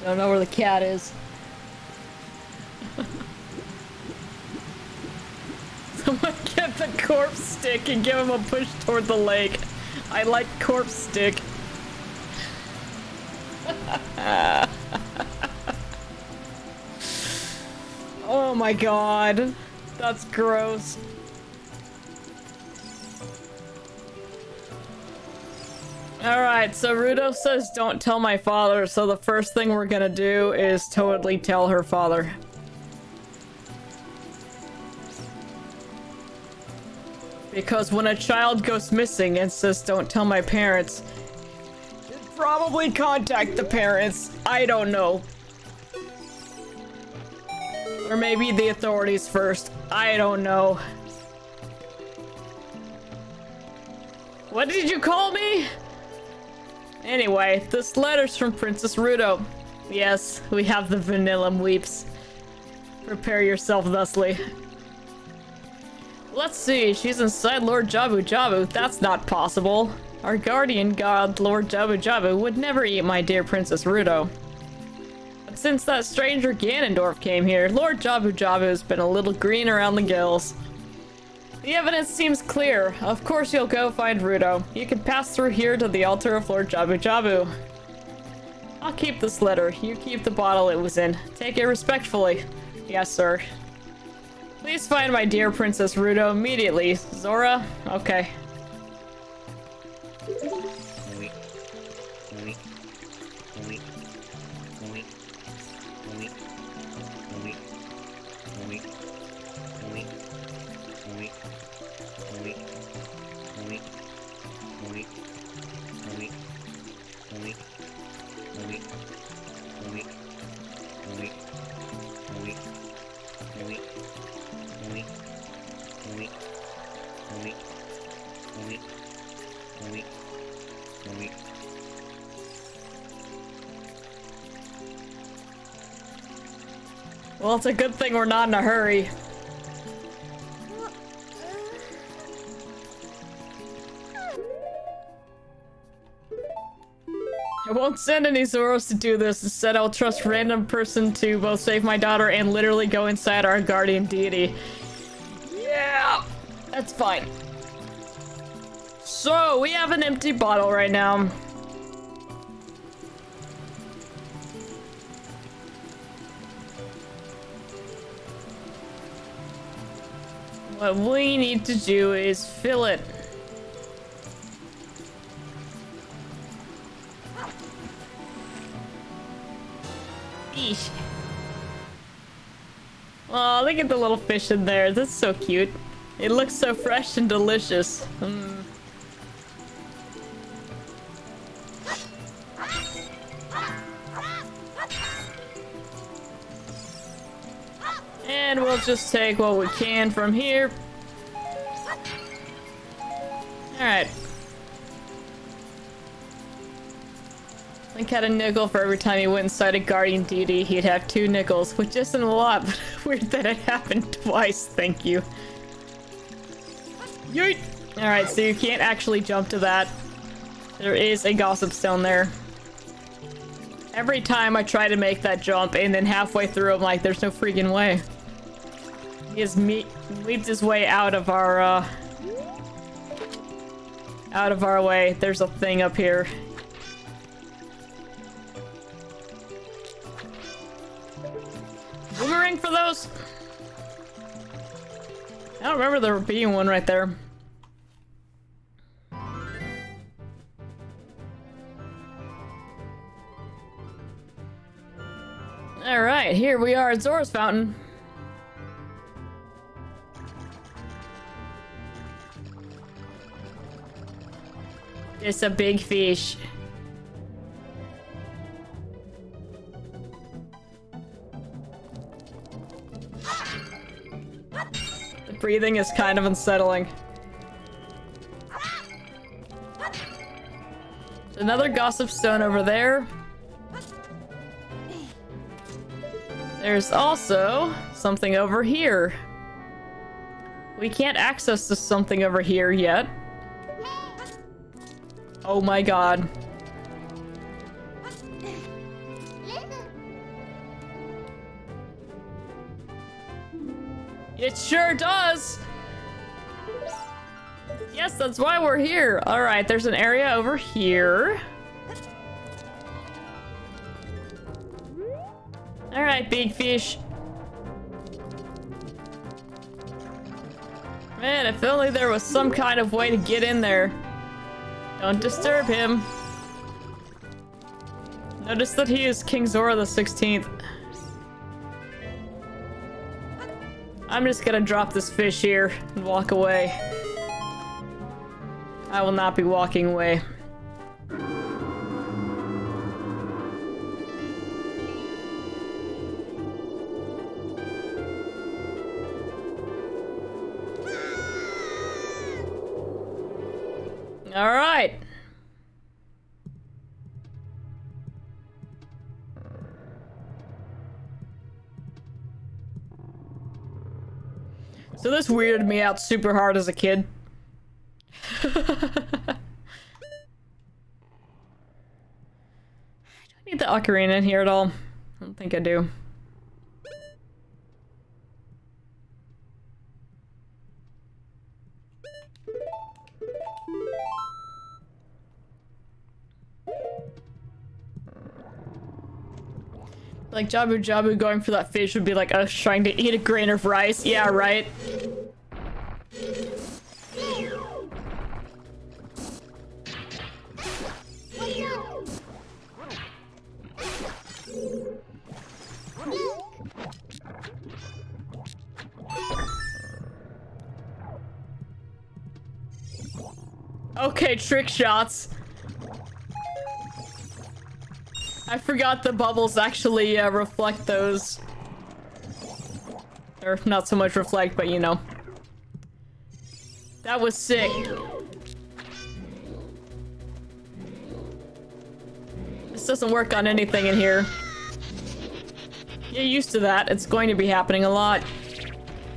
Don't know where the cat is. Get the corpse stick and give him a push toward the lake. I like corpse stick. oh my god. That's gross. Alright, so Ruto says don't tell my father, so the first thing we're gonna do is totally tell her father. Because when a child goes missing and says don't tell my parents, probably contact the parents. I don't know. Or maybe the authorities first. I don't know. What did you call me? Anyway, this letter's from Princess Ruto. Yes, we have the vanilla weeps. Prepare yourself thusly. Let's see, she's inside Lord Jabu Jabu. That's not possible. Our guardian god, Lord Jabu Jabu, would never eat my dear Princess Ruto. But since that stranger Ganondorf came here, Lord Jabu Jabu has been a little green around the gills. The evidence seems clear. Of course you'll go find Ruto. You can pass through here to the altar of Lord Jabu Jabu. I'll keep this letter. You keep the bottle it was in. Take it respectfully. Yes, sir. Please find my dear Princess Ruto immediately. Zora? Okay. Well, it's a good thing we're not in a hurry. I won't send any Zoras to do this. Instead, I'll trust random person to both save my daughter and literally go inside our guardian deity. Yeah, that's fine. So, we have an empty bottle right now. What we need to do is fill it. Eesh. Oh, look at the little fish in there. That's so cute. It looks so fresh and delicious. Mm. Just take what we can from here. Alright. Link had a nickel for every time he went inside a guardian deity, he'd have two nickels, which isn't a lot, but weird that it happened twice, thank you. Alright, so you can't actually jump to that. There is a gossip stone there. Every time I try to make that jump, and then halfway through I'm like, there's no freaking way. He is me leads his way out of our, uh... Out of our way. There's a thing up here. Boomerang for those? I don't remember there being one right there. Alright, here we are at Zora's Fountain. It's a big fish. The breathing is kind of unsettling. Another gossip stone over there. There's also something over here. We can't access this something over here yet. Oh my god. It sure does! Yes, that's why we're here. Alright, there's an area over here. Alright, big fish. Man, if only there was some kind of way to get in there. Don't disturb him. Notice that he is King Zora the 16th. I'm just gonna drop this fish here and walk away. I will not be walking away. All right. So this weirded me out super hard as a kid. do I need the ocarina in here at all? I don't think I do. Like Jabu Jabu going for that fish would be like us trying to eat a grain of rice. Yeah, right. Okay, trick shots. I forgot the bubbles actually uh, reflect those. Or not so much reflect, but you know. That was sick. This doesn't work on anything in here. Get used to that. It's going to be happening a lot.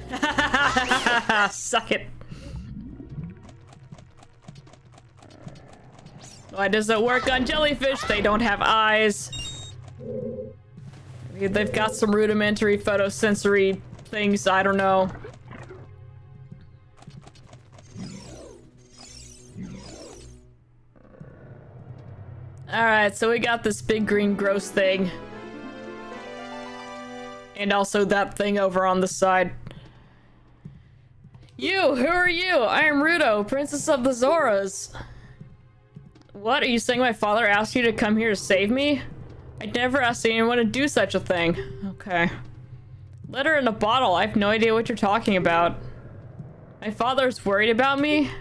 Suck it. Why does it work on jellyfish? They don't have eyes. They've got some rudimentary photosensory things, I don't know. Alright, so we got this big green gross thing. And also that thing over on the side. You, who are you? I am Ruto, Princess of the Zoras. What? Are you saying my father asked you to come here to save me? I never asked anyone to do such a thing. Okay. Letter in a bottle. I have no idea what you're talking about. My father's worried about me?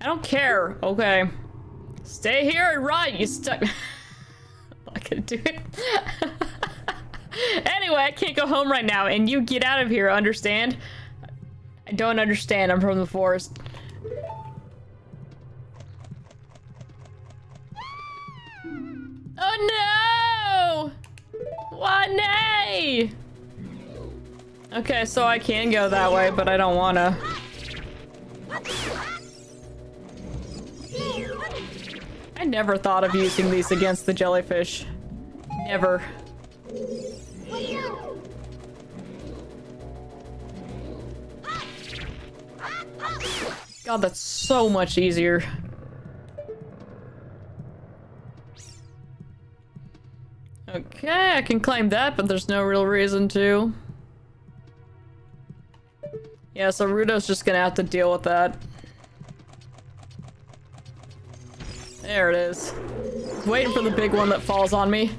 I don't care. Okay. Stay here and run, you stuck- I'm not gonna do it. anyway, I can't go home right now, and you get out of here, understand? I don't understand, I'm from the forest. No! Why nay? Okay, so I can go that way, but I don't wanna. I never thought of using these against the jellyfish. Never. God, that's so much easier. Okay, I can claim that, but there's no real reason to. Yeah, so Ruto's just gonna have to deal with that. There it is. Waiting for the big one that falls on me.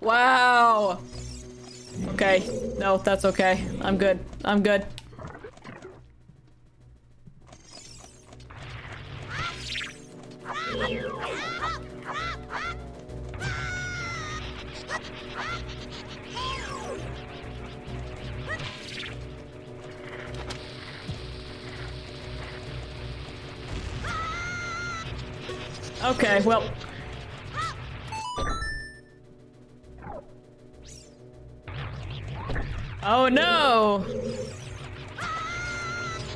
Wow! Okay. No, that's okay. I'm good. I'm good. Okay, well. Oh no!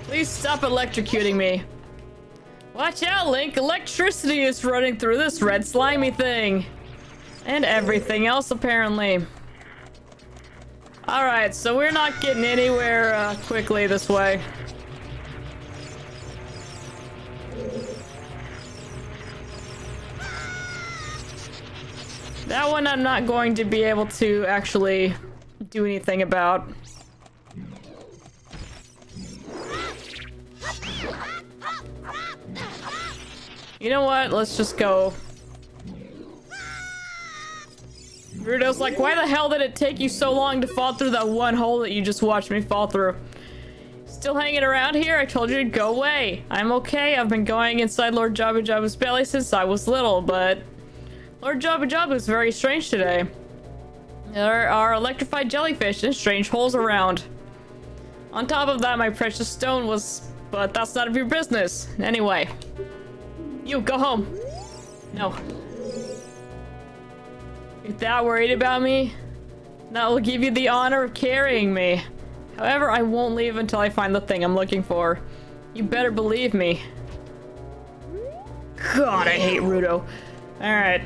Please stop electrocuting me. Watch out, Link! Electricity is running through this red slimy thing! And everything else, apparently. Alright, so we're not getting anywhere uh, quickly this way. That one I'm not going to be able to actually do anything about. You know what? Let's just go. Ruto's like, why the hell did it take you so long to fall through that one hole that you just watched me fall through? Still hanging around here? I told you to go away. I'm okay. I've been going inside Lord Jabu Jabu's belly since I was little, but... Lord Jabu Jabu is very strange today. There are electrified jellyfish and strange holes around. On top of that, my precious stone was... But that's none of your business. Anyway. You, go home. No. You're that worried about me? That will give you the honor of carrying me. However, I won't leave until I find the thing I'm looking for. You better believe me. God, I hate Ruto. Alright.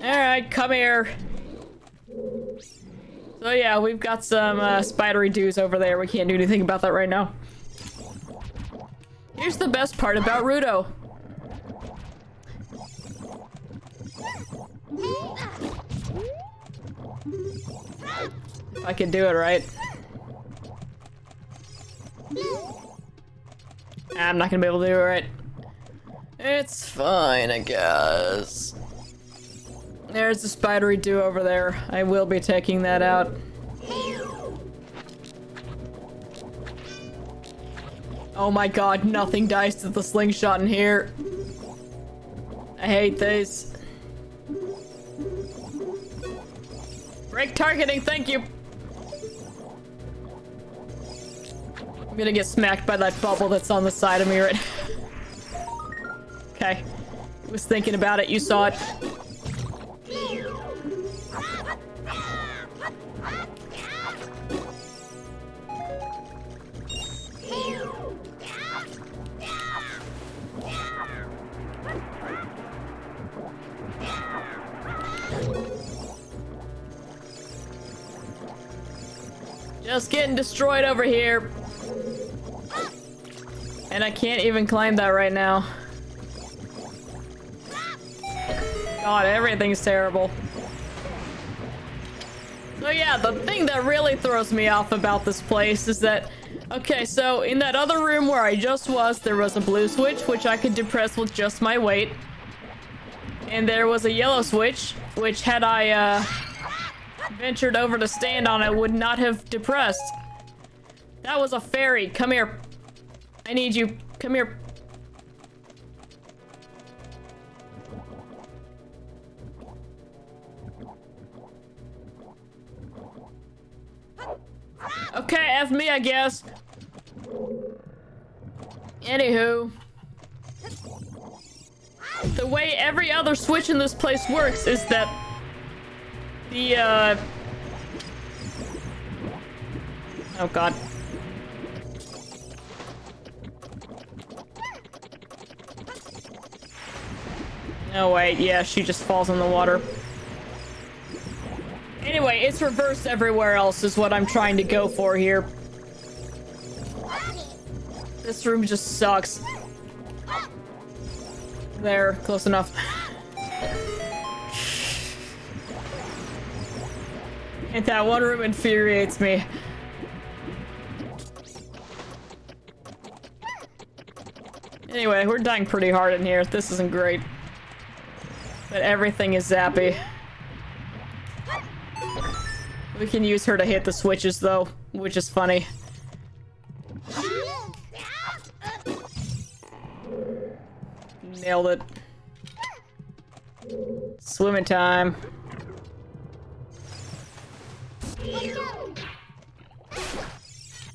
Alright, come here. So yeah, we've got some uh, spidery doos over there. We can't do anything about that right now. Here's the best part about Ruto. If I can do it right. I'm not gonna be able to do it right. It's fine, I guess. There's the spidery do over there. I will be taking that out. Oh my god, nothing dies to the slingshot in here. I hate this. Break targeting, thank you. I'm gonna get smacked by that bubble that's on the side of me right Okay. Was thinking about it, you saw it. Destroyed over here. And I can't even climb that right now. God, everything's terrible. So yeah, the thing that really throws me off about this place is that... Okay, so in that other room where I just was, there was a blue switch, which I could depress with just my weight. And there was a yellow switch, which had I, uh ventured over to stand on it would not have depressed. That was a fairy. Come here. I need you. Come here. Okay, F me, I guess. Anywho. The way every other switch in this place works is that the, uh... Oh, God. No, wait, yeah, she just falls in the water. Anyway, it's reversed everywhere else is what I'm trying to go for here. This room just sucks. There, close enough. And that one room infuriates me. Anyway, we're dying pretty hard in here. This isn't great. But everything is zappy. We can use her to hit the switches, though, which is funny. Nailed it. Swimming time.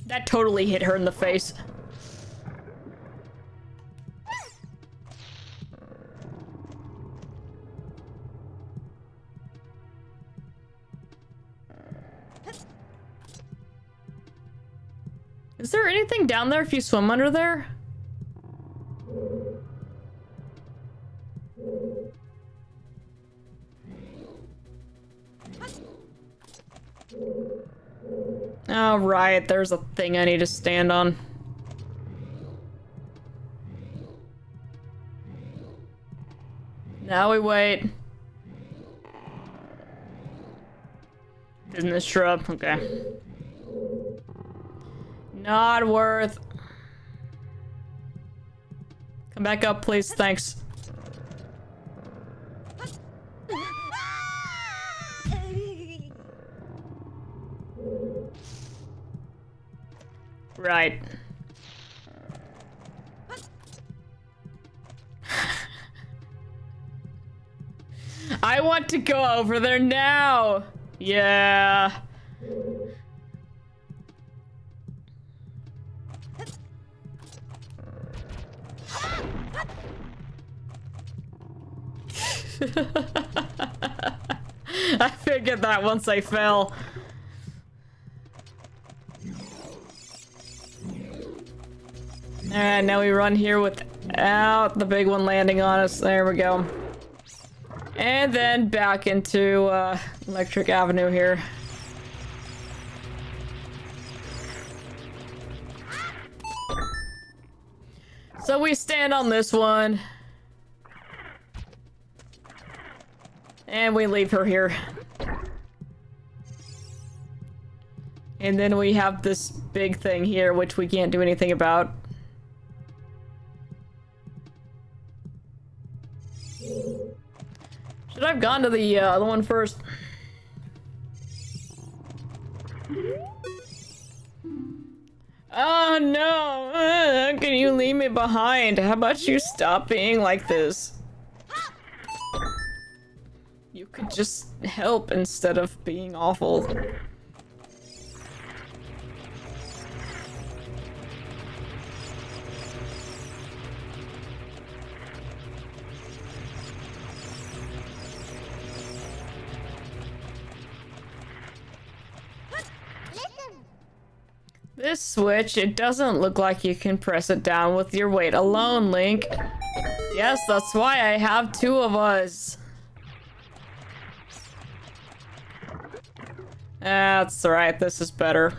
That totally hit her in the face. Is there anything down there if you swim under there? Oh, right. There's a thing I need to stand on. Now we wait. Isn't this shrub? Okay. Not worth. Come back up, please. Thanks. Right. I want to go over there now. Yeah. I figured that once I fell. Alright, now we run here without the big one landing on us. There we go. And then back into uh, Electric Avenue here. So we stand on this one. And we leave her here. And then we have this big thing here, which we can't do anything about. Should I have gone to the uh, other one first? Oh no! Uh, can you leave me behind? How about you stop being like this? could just help instead of being awful. This switch, it doesn't look like you can press it down with your weight alone, Link. Yes, that's why I have two of us. That's right, this is better.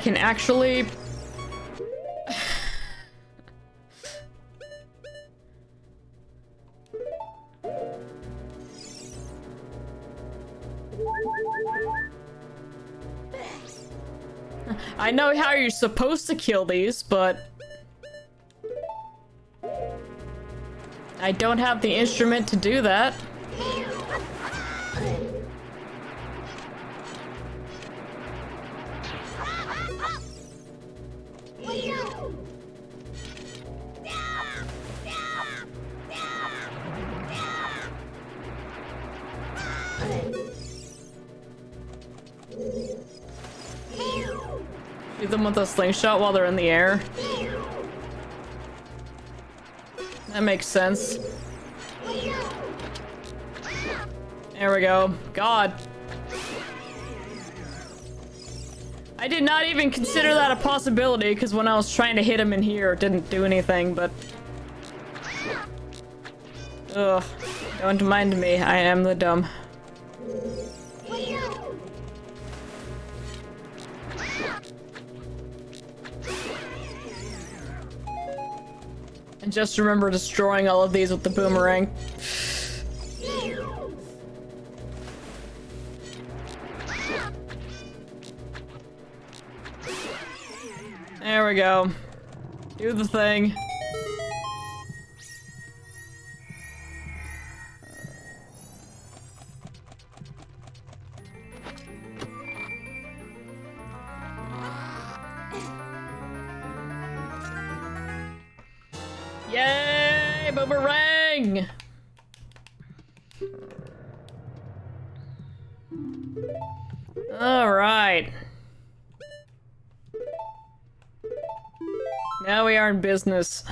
Can actually... I know how you're supposed to kill these, but... I don't have the instrument to do that. Slingshot while they're in the air. That makes sense. There we go. God. I did not even consider that a possibility because when I was trying to hit him in here, it didn't do anything, but... Ugh. Don't mind me. I am the dumb. Just remember destroying all of these with the boomerang. There we go. Do the thing. Business.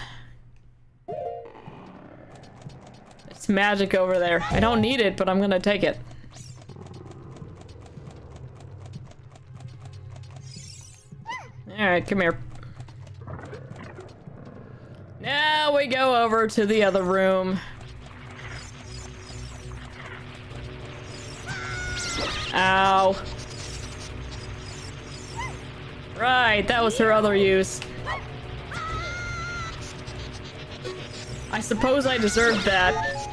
It's magic over there. I don't need it, but I'm gonna take it. Alright, come here. Now we go over to the other room. Ow. Right, that was her other use. I suppose I deserved that.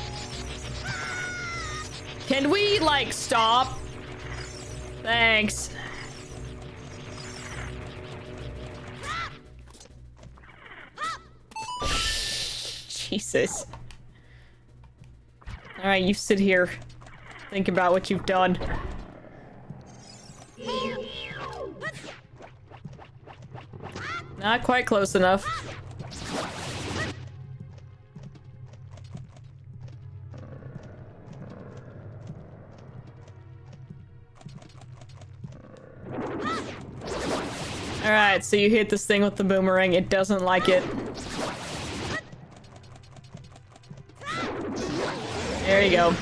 Can we, like, stop? Thanks. Jesus. Alright, you sit here. Think about what you've done. Not quite close enough. So you hit this thing with the boomerang, it doesn't like it. There you go.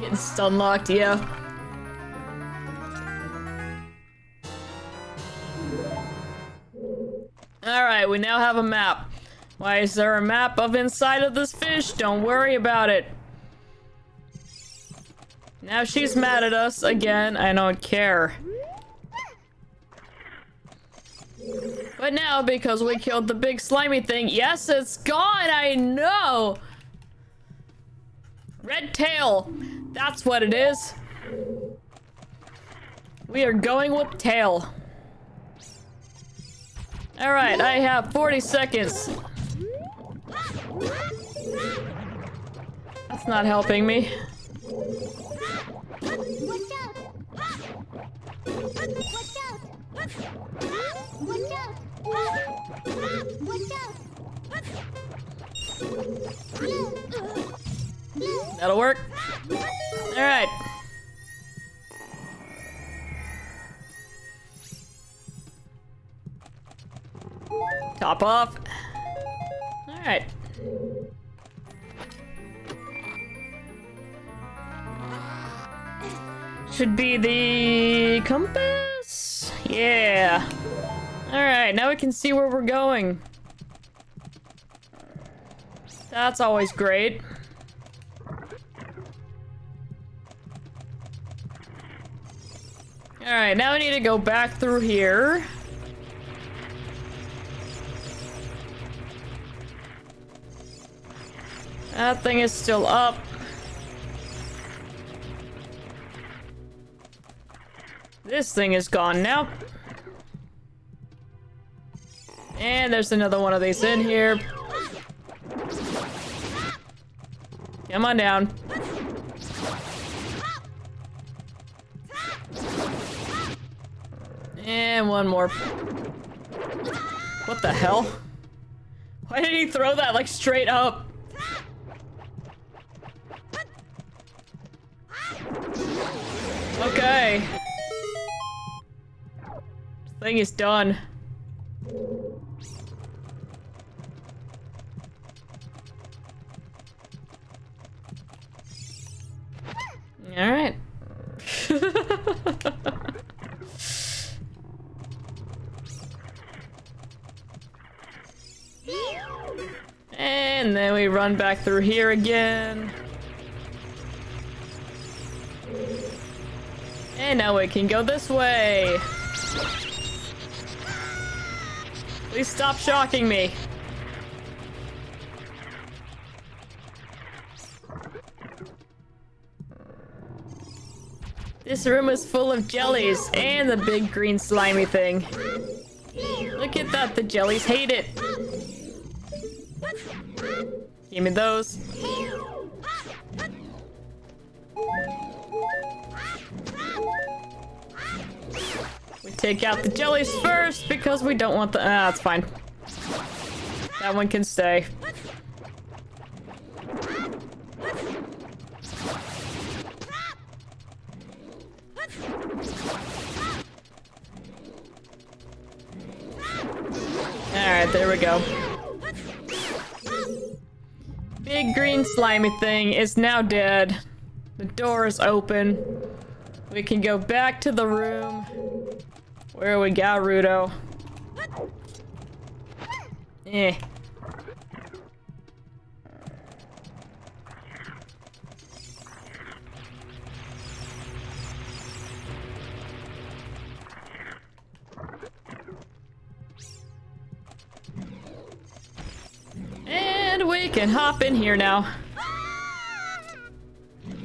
Getting stun locked, yeah. Alright, we now have a map. Why is there a map of inside of this fish? Don't worry about it. Now she's mad at us again. I don't care. But now, because we killed the big slimy thing, yes, it's gone, I know! Red tail, that's what it is. We are going with tail. Alright, I have 40 seconds. That's not helping me. That'll work. Alright. Top off. Alright. Should be the compass? Yeah. Alright, now we can see where we're going. That's always great. Alright, now we need to go back through here. That thing is still up. This thing is gone now. And there's another one of these in here. Come on down. And one more. What the hell? Why did he throw that like straight up? Okay. Thing is done. All right. and then we run back through here again. And now we can go this way. Please stop shocking me. This room is full of jellies and the big green slimy thing. Look at that, the jellies hate it. Give me those. We take out the jellies first because we don't want the- ah, that's fine. That one can stay. Alright, there we go. Big green slimy thing is now dead. The door is open. We can go back to the room where we got Ruto? Eh. And we can hop in here now.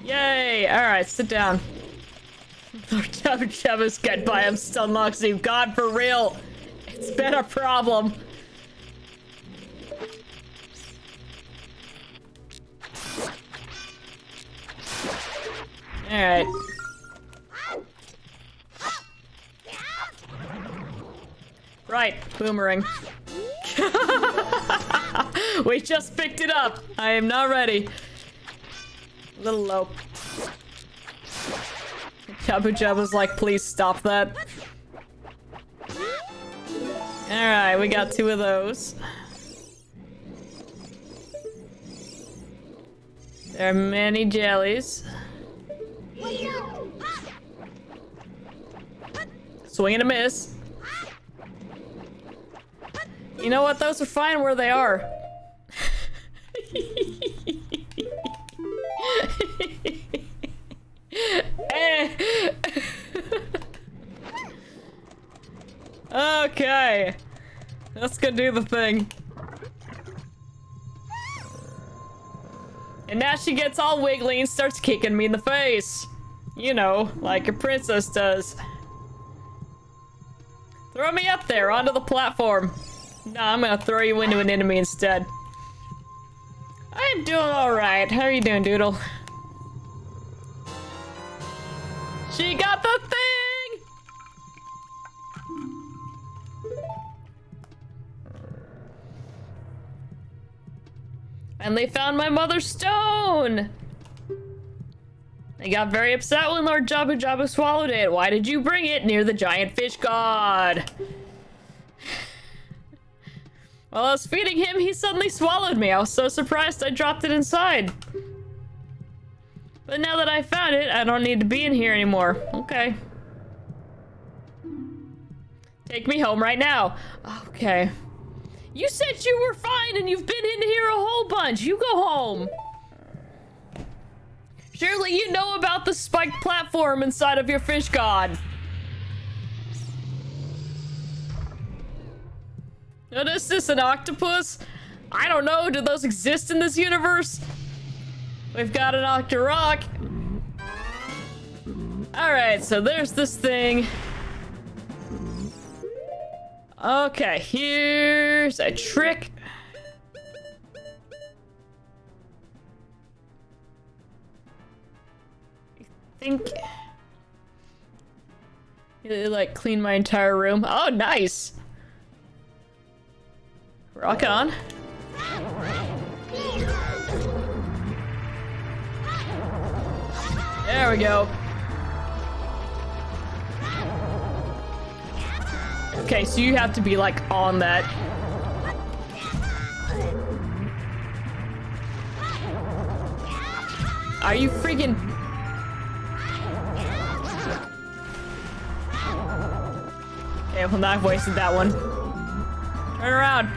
Yay! Alright, sit down. Jabba's get by him stun locks you. God, for real. It's been a problem. Alright. Right, boomerang. we just picked it up. I am not ready. A little low. Jabu Jabu's like, please stop that. Alright, we got two of those. There are many jellies. Swing and a miss. You know what? Those are fine where they are. Let's go do the thing. And now she gets all wiggly and starts kicking me in the face. You know, like a princess does. Throw me up there, onto the platform. No, I'm gonna throw you into an enemy instead. I'm doing alright. How are you doing, Doodle? They found my mother's stone! They got very upset when Lord Jabu Jabu swallowed it. Why did you bring it near the giant fish god? While I was feeding him, he suddenly swallowed me. I was so surprised I dropped it inside. But now that I found it, I don't need to be in here anymore. Okay. Take me home right now. Okay. You said you were fine and you've been in here a whole bunch. You go home. Surely you know about the spiked platform inside of your fish god. Is this, an octopus? I don't know, do those exist in this universe? We've got an Octorok. Alright, so there's this thing. Okay, here's a trick. I think... You, like, clean my entire room. Oh, nice! Rock on. There we go. Okay, so you have to be like on that. Are you freaking... Okay, well now I've wasted that one. Turn around.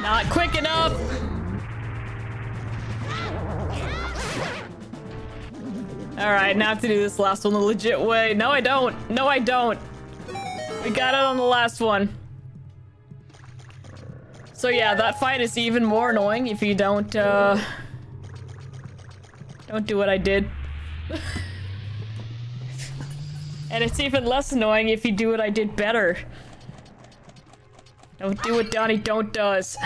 Not quick enough! Alright, now I have to do this last one the legit way. No, I don't. No, I don't. We got it on the last one. So yeah, that fight is even more annoying if you don't, uh... Don't do what I did. and it's even less annoying if you do what I did better. Don't do what Donnie Don't does.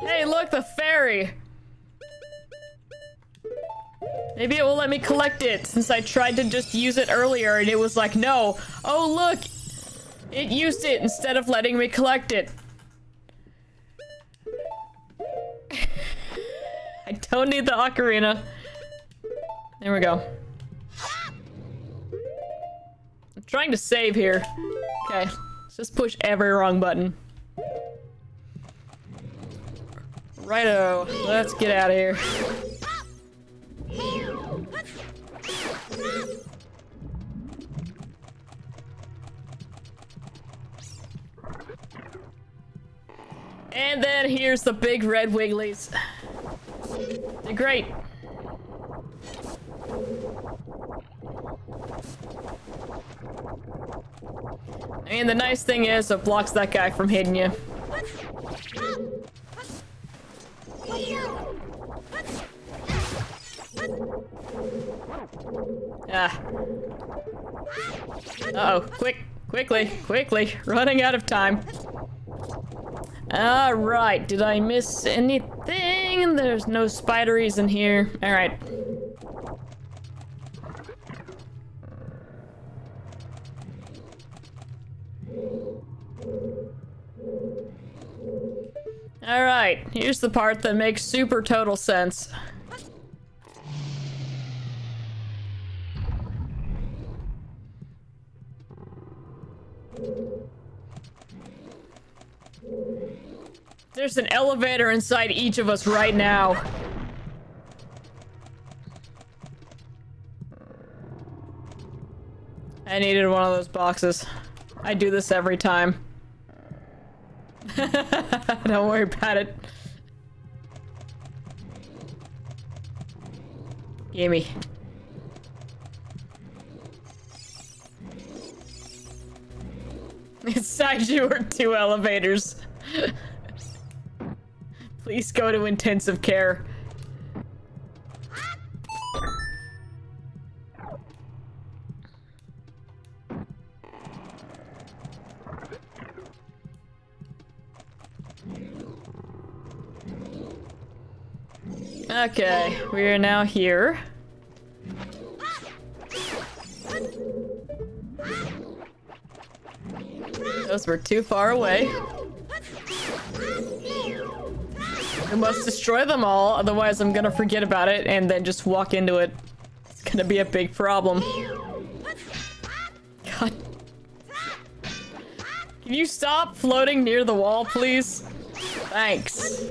Hey, look, the fairy! Maybe it will let me collect it, since I tried to just use it earlier and it was like, no. Oh, look! It used it instead of letting me collect it. I don't need the ocarina. There we go. I'm trying to save here. Okay, let's just push every wrong button. Righto, let's get out of here. And then here's the big red wigglies. They're great. And the nice thing is it blocks that guy from hitting you. Ah. Uh oh quick, quickly, quickly, running out of time. Alright, did I miss anything? There's no spideries in here. Alright. Alright, here's the part that makes super total sense. There's an elevator inside each of us right now. I needed one of those boxes. I do this every time. Don't worry about it. Gimme. Inside you are two elevators. Please go to intensive care. Okay, we are now here. Those were too far away. We must destroy them all, otherwise I'm gonna forget about it and then just walk into it. It's gonna be a big problem. God. Can you stop floating near the wall, please? Thanks.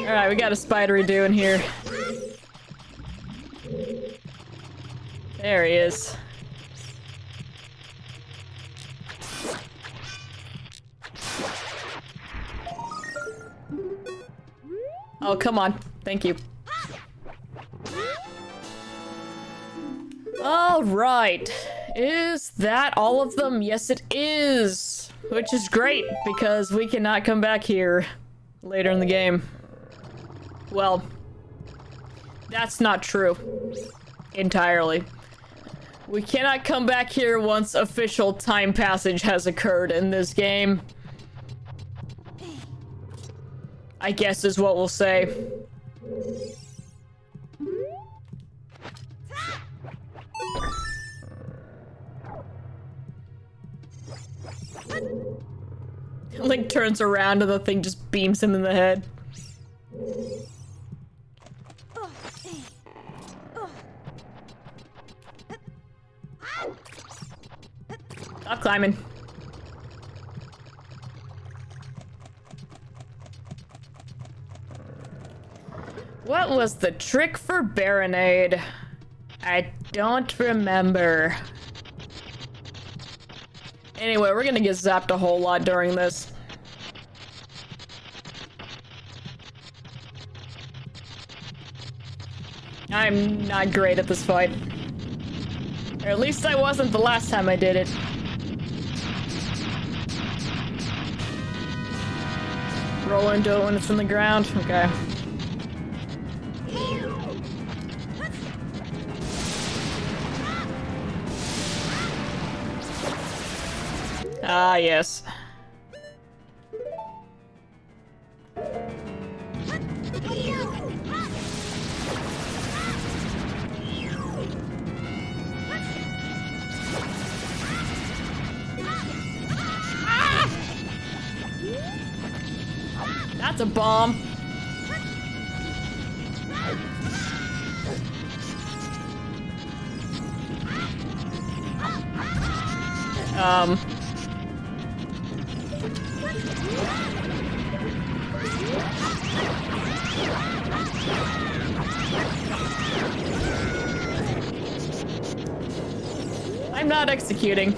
Alright, we got a spidery doing here. There he is. Oh, come on. Thank you. All right. Is that all of them? Yes, it is. Which is great, because we cannot come back here later in the game. Well, that's not true. Entirely. We cannot come back here once official time passage has occurred in this game. I guess is what we'll say. Link turns around and the thing just beams him in the head. Stop climbing. What was the trick for Barinade? I don't remember. Anyway, we're gonna get zapped a whole lot during this. I'm not great at this fight. Or at least I wasn't the last time I did it. Roll into it when it's in the ground? Okay. Ah, yes. That's a bomb. Um... I'm not executing.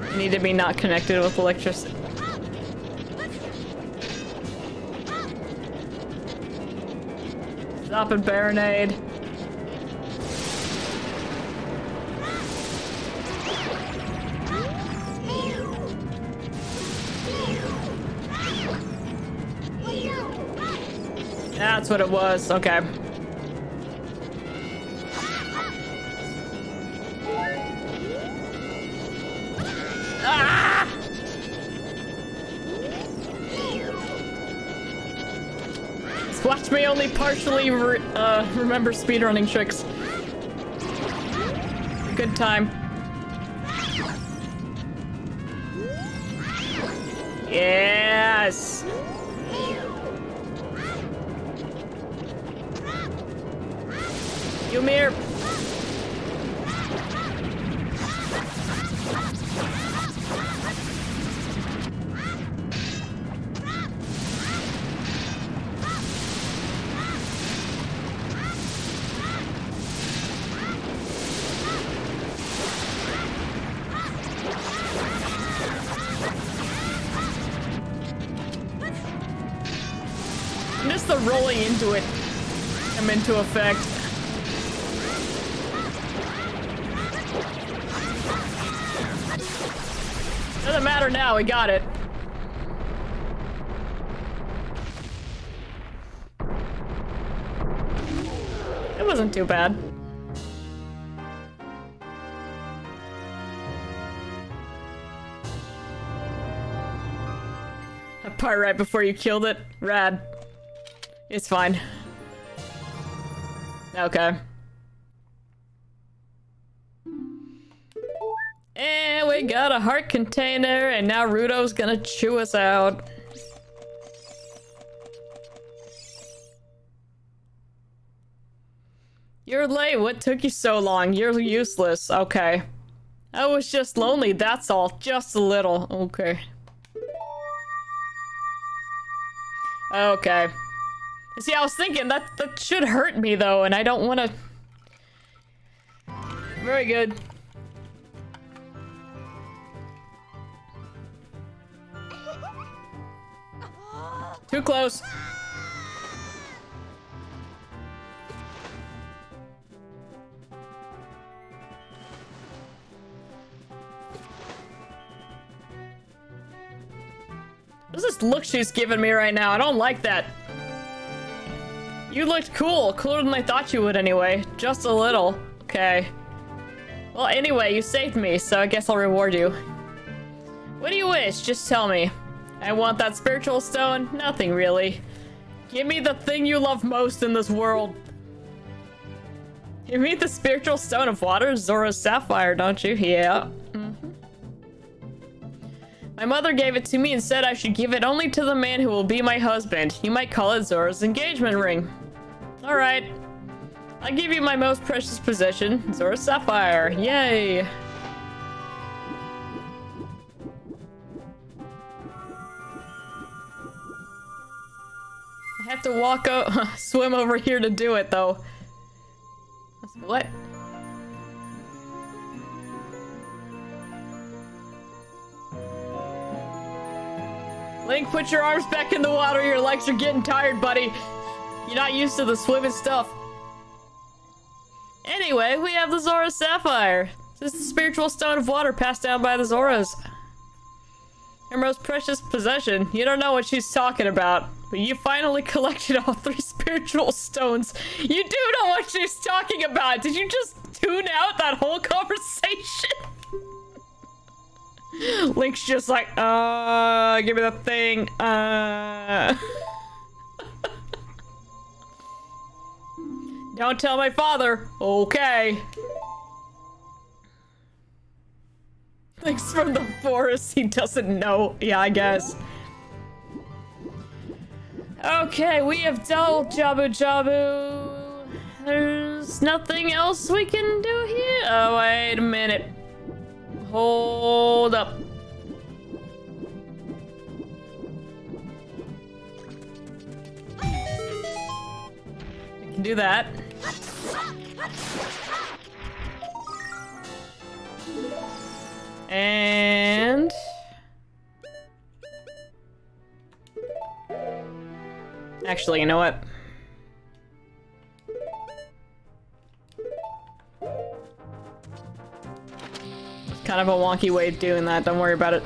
I Need to be not connected with electricity. Stop it, Barinade. That's what it was. Okay. Ah! Watch me only partially re uh, remember speedrunning tricks. Good time. into it. I'm into effect. Doesn't matter now, we got it. It wasn't too bad. That part right before you killed it? Rad. It's fine. Okay. And we got a heart container, and now Ruto's gonna chew us out. You're late. What took you so long? You're useless. Okay. I was just lonely, that's all. Just a little. Okay. Okay. See, I was thinking that that should hurt me though, and I don't want to. Very good. Too close. What's this look she's giving me right now? I don't like that. You looked cool. Cooler than I thought you would anyway. Just a little. Okay. Well, anyway, you saved me, so I guess I'll reward you. What do you wish? Just tell me. I want that spiritual stone? Nothing really. Give me the thing you love most in this world. You mean the spiritual stone of water, Zora's sapphire, don't you? Yeah. Mm -hmm. My mother gave it to me and said I should give it only to the man who will be my husband. You might call it Zora's engagement ring. Alright. I'll give you my most precious possession, Zora's sapphire. Yay! I have to walk out, swim over here to do it, though. What? Link, put your arms back in the water. Your legs are getting tired, buddy. You're not used to the swimming stuff. Anyway, we have the Zora Sapphire. This is the spiritual stone of water passed down by the Zoras. Her most precious possession. You don't know what she's talking about. But you finally collected all three spiritual stones. You do know what she's talking about. Did you just tune out that whole conversation? Link's just like, uh, give me the thing. Uh. Don't tell my father. Okay. Link's from the forest. He doesn't know. Yeah, I guess. Okay, we have dealt Jabu Jabu. There's nothing else we can do here. Oh, wait a minute. Hold up. I can do that. And... Actually, you know what? Kind of a wonky way of doing that, don't worry about it.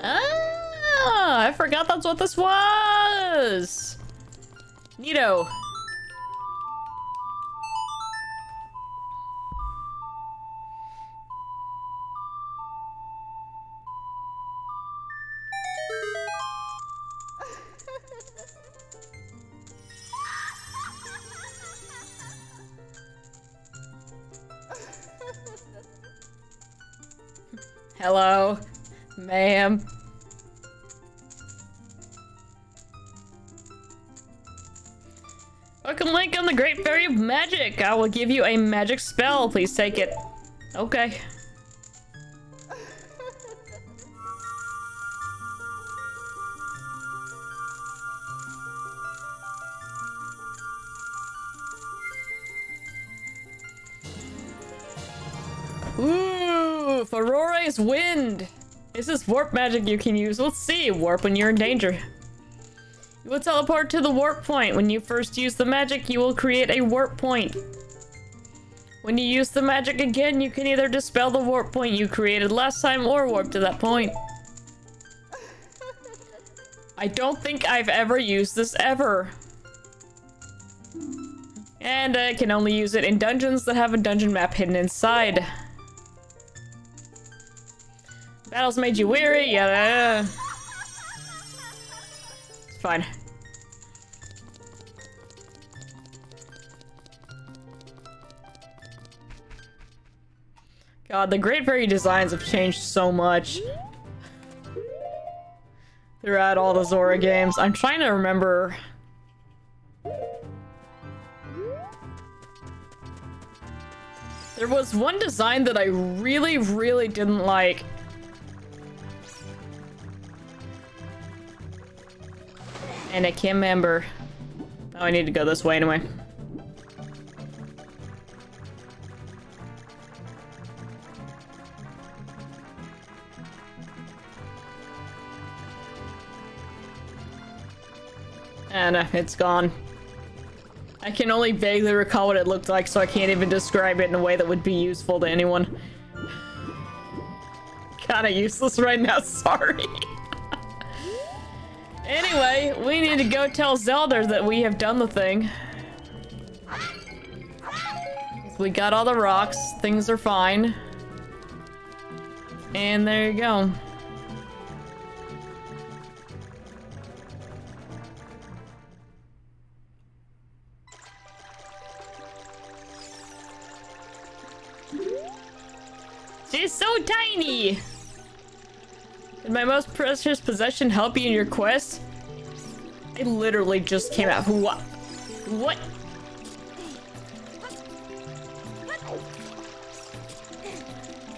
Ah, I forgot that's what this was. Neato. Hello, ma'am. Welcome, Link. I'm the Great Fairy of Magic. I will give you a magic spell. Please take it. Okay. Ooh, Farore's Wind. This is warp magic you can use. Let's see. Warp when you're in danger. You will teleport to the warp point. When you first use the magic, you will create a warp point. When you use the magic again, you can either dispel the warp point you created last time or warp to that point. I don't think I've ever used this ever. And I can only use it in dungeons that have a dungeon map hidden inside. Battles made you weary, yeah. It's fine. God, the Great Fairy designs have changed so much. Throughout all the Zelda games. I'm trying to remember... There was one design that I really, really didn't like. And I can't remember. Oh, I need to go this way anyway. And uh, it's gone. I can only vaguely recall what it looked like, so I can't even describe it in a way that would be useful to anyone. Kinda useless right now, sorry. Anyway, we need to go tell Zelda that we have done the thing. We got all the rocks, things are fine. And there you go. She's so tiny! Did my most precious possession help you in your quest? I literally just came out. What? What?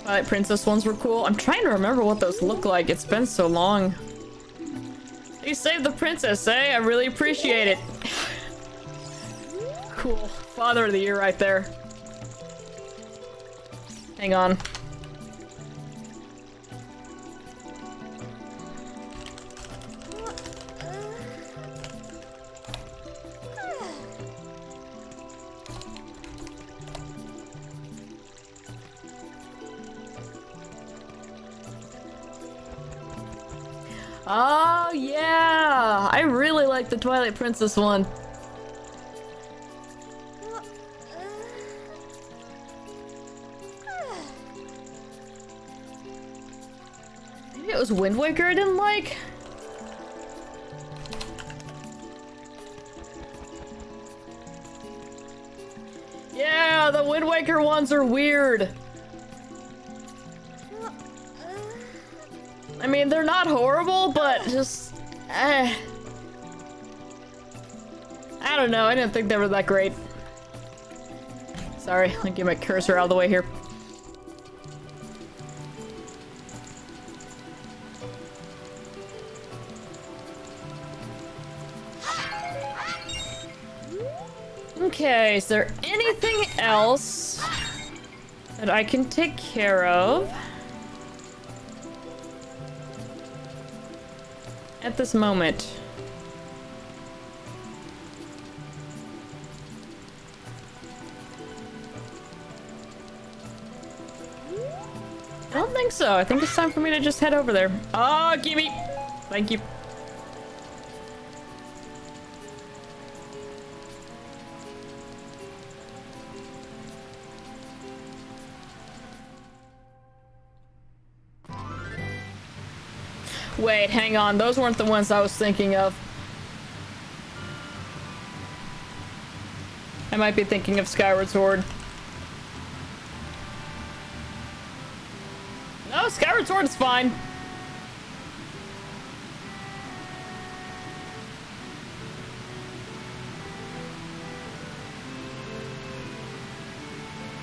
Twilight Princess ones were cool. I'm trying to remember what those look like. It's been so long. You saved the princess, eh? I really appreciate it. cool. Father of the year right there. Hang on. Oh, yeah! I really like the Twilight Princess one. Maybe it was Wind Waker I didn't like? Yeah, the Wind Waker ones are weird. I mean, they're not horrible, but just... Eh. I don't know, I didn't think they were that great. Sorry, let me get my cursor out of the way here. Okay, is there anything else that I can take care of? At this moment. I don't think so. I think it's time for me to just head over there. Oh, gimme! Thank you. Wait, hang on. Those weren't the ones I was thinking of. I might be thinking of Skyward Sword. No, Skyward Sword is fine.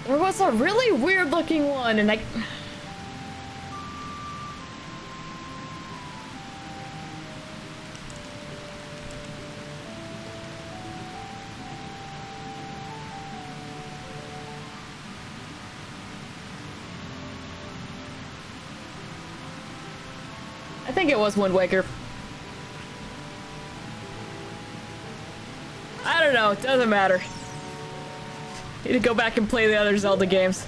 There was a really weird looking one and I... think it was Wind Waker. I don't know, it doesn't matter. Need to go back and play the other Zelda games.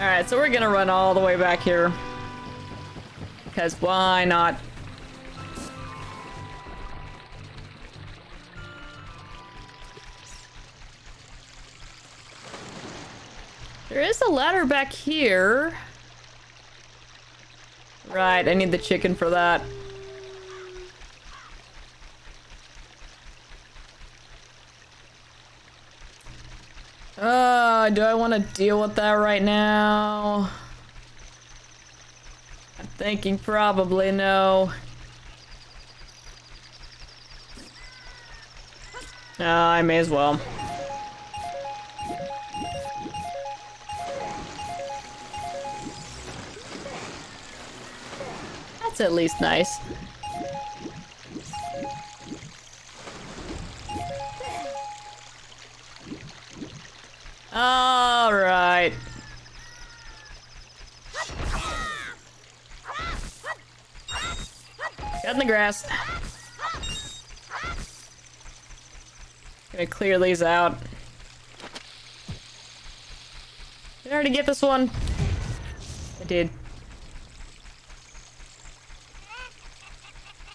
Alright, so we're gonna run all the way back here. Because why not? Is a ladder back here. Right, I need the chicken for that. Uh, do I want to deal with that right now? I'm thinking probably no. Uh, I may as well. At least nice. All right. Get in the grass. Gonna clear these out. Did I already get this one? I did.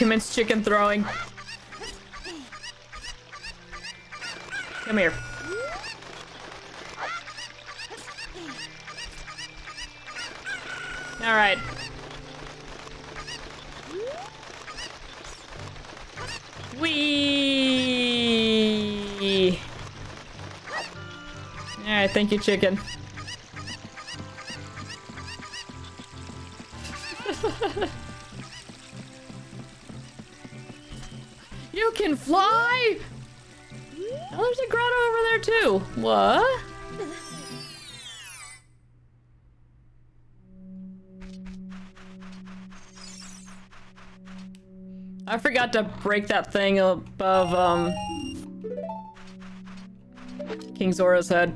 Commence chicken throwing. Come here. Alright. Wee. Alright, thank you, chicken. What? I forgot to break that thing above, um... King Zora's head.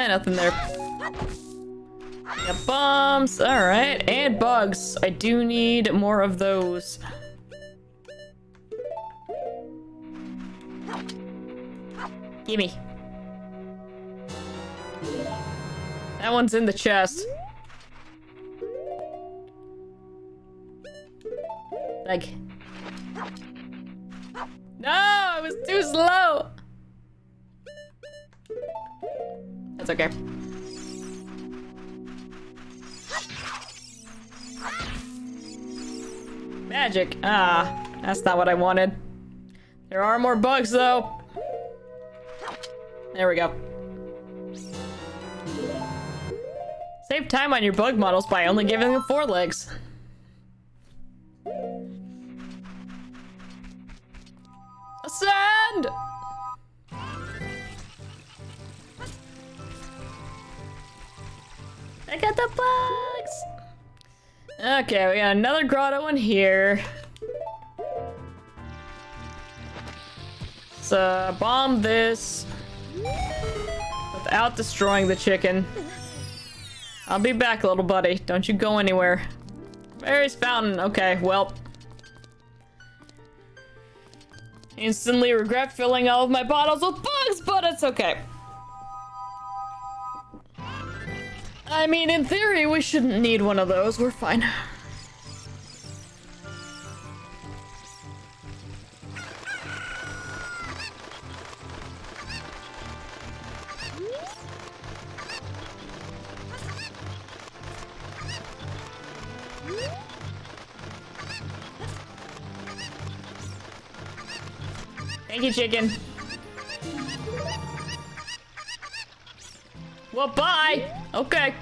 Eh, nothing there. Got bombs, alright, and bugs. I do need more of those. Gimme. That one's in the chest. Like... Okay. Magic. Ah, that's not what I wanted. There are more bugs though. There we go. Save time on your bug models by only giving them four legs. Okay, we got another grotto in here. Let's uh, bomb this without destroying the chicken. I'll be back, little buddy. Don't you go anywhere. Fairy's fountain. Okay, well. Instantly regret filling all of my bottles with bugs, but it's okay. I mean, in theory, we shouldn't need one of those. We're fine. Chicken. Well, bye. Okay.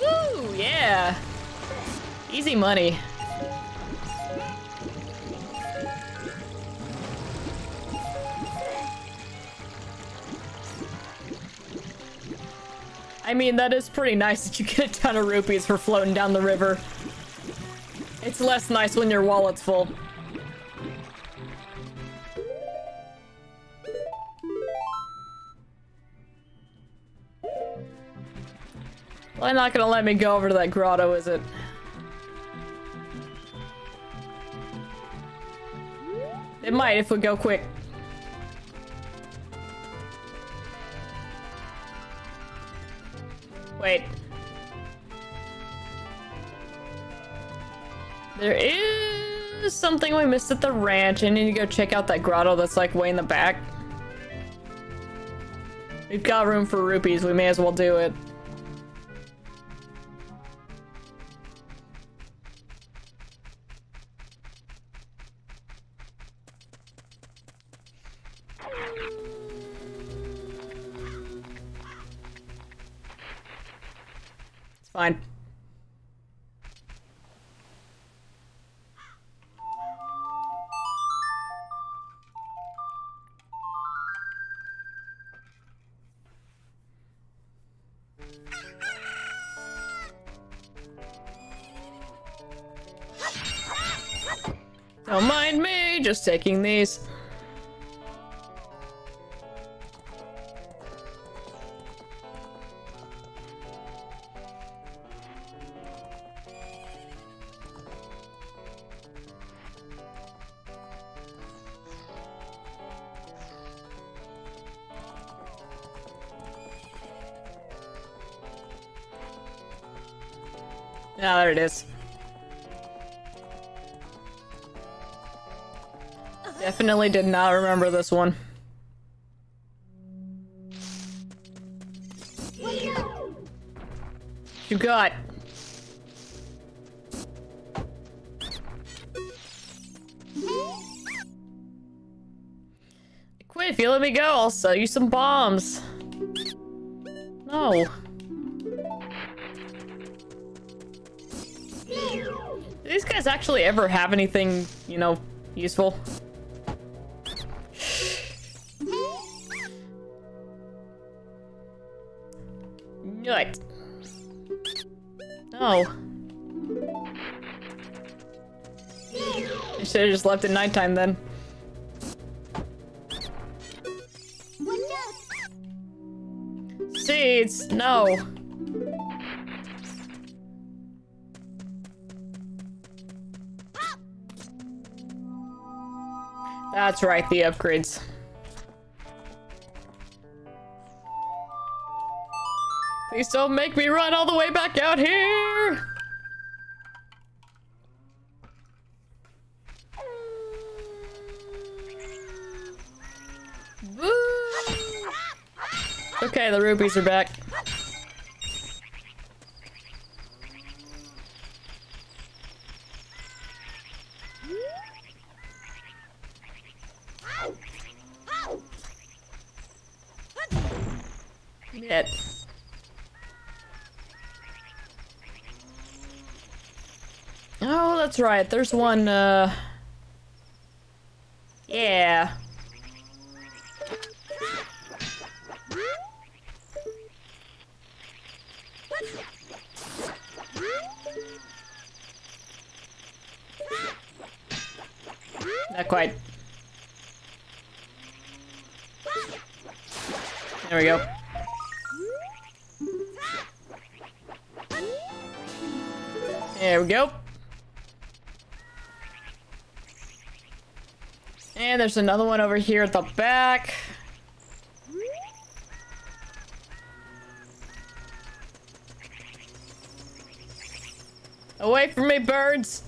Woo, yeah. Easy money. I mean, that is pretty nice that you get a ton of rupees for floating down the river. It's less nice when your wallet's full. Well, not gonna let me go over to that grotto, is it? It might if we go quick. Something we missed at the ranch. I need to go check out that grotto that's like way in the back. We've got room for rupees. We may as well do it. Just taking these. Did not remember this one. You got. Quit, if you let me go, I'll sell you some bombs. No. Do these guys actually ever have anything, you know, useful? Should have just left at nighttime then. Seeds, no. That's right, the upgrades. Please don't make me run all the way back out here! The rupees are back. Oh, that's right. There's one, uh... there's another one over here at the back. Away from me, birds!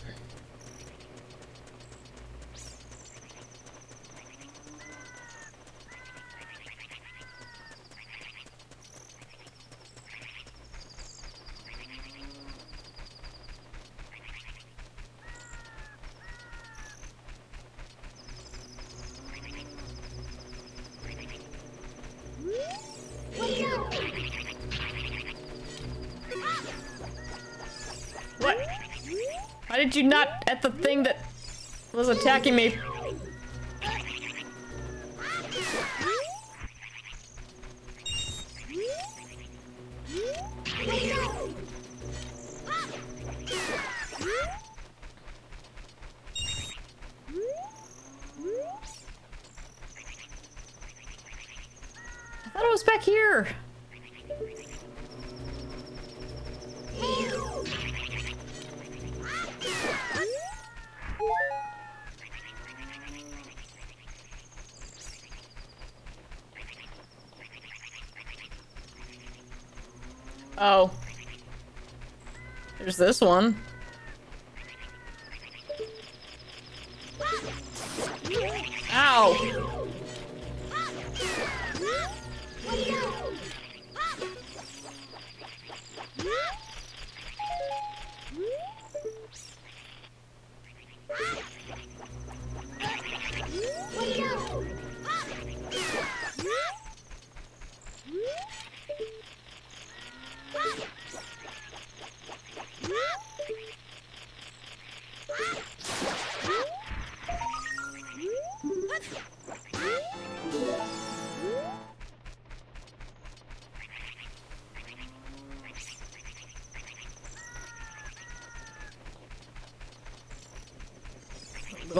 Did you not at the thing that was attacking me? There's this one.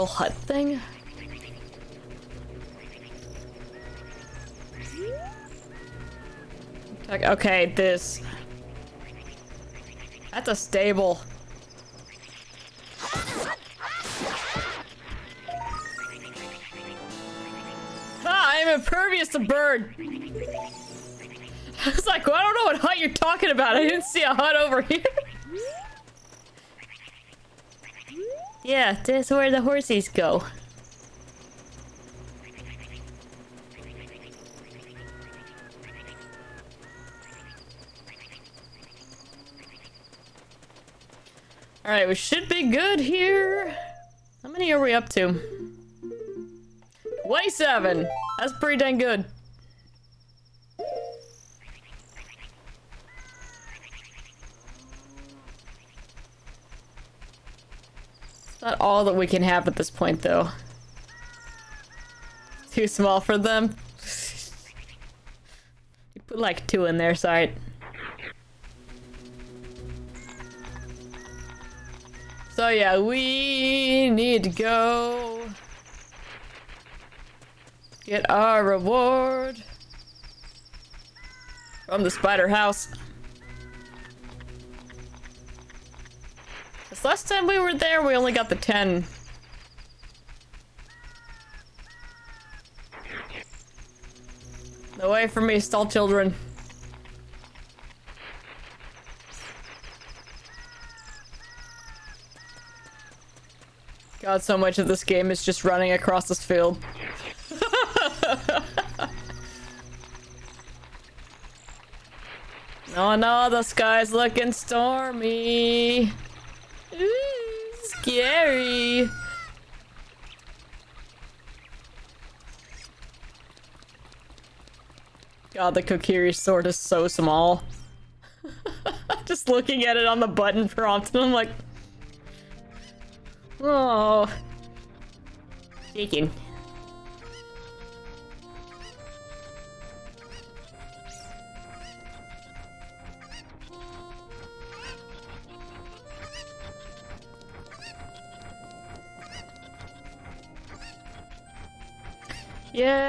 Little hut thing? Okay, this. That's a stable. Ah, I'm impervious to bird. I was like, well, I don't know what hut you're talking about. I didn't see a hut over here. Yeah, that's where the horses go. Alright, we should be good here. How many are we up to? 27! That's pretty dang good. All that we can have at this point, though. Too small for them. you put like two in there, sorry. So yeah, we need to go get our reward from the spider house. Time we were there, we only got the 10. Away from me, stall children. God, so much of this game is just running across this field. oh no, the sky's looking stormy. Scary. God, the Kokiri sword is so small. Just looking at it on the button prompt, and I'm like, Oh. Shaking.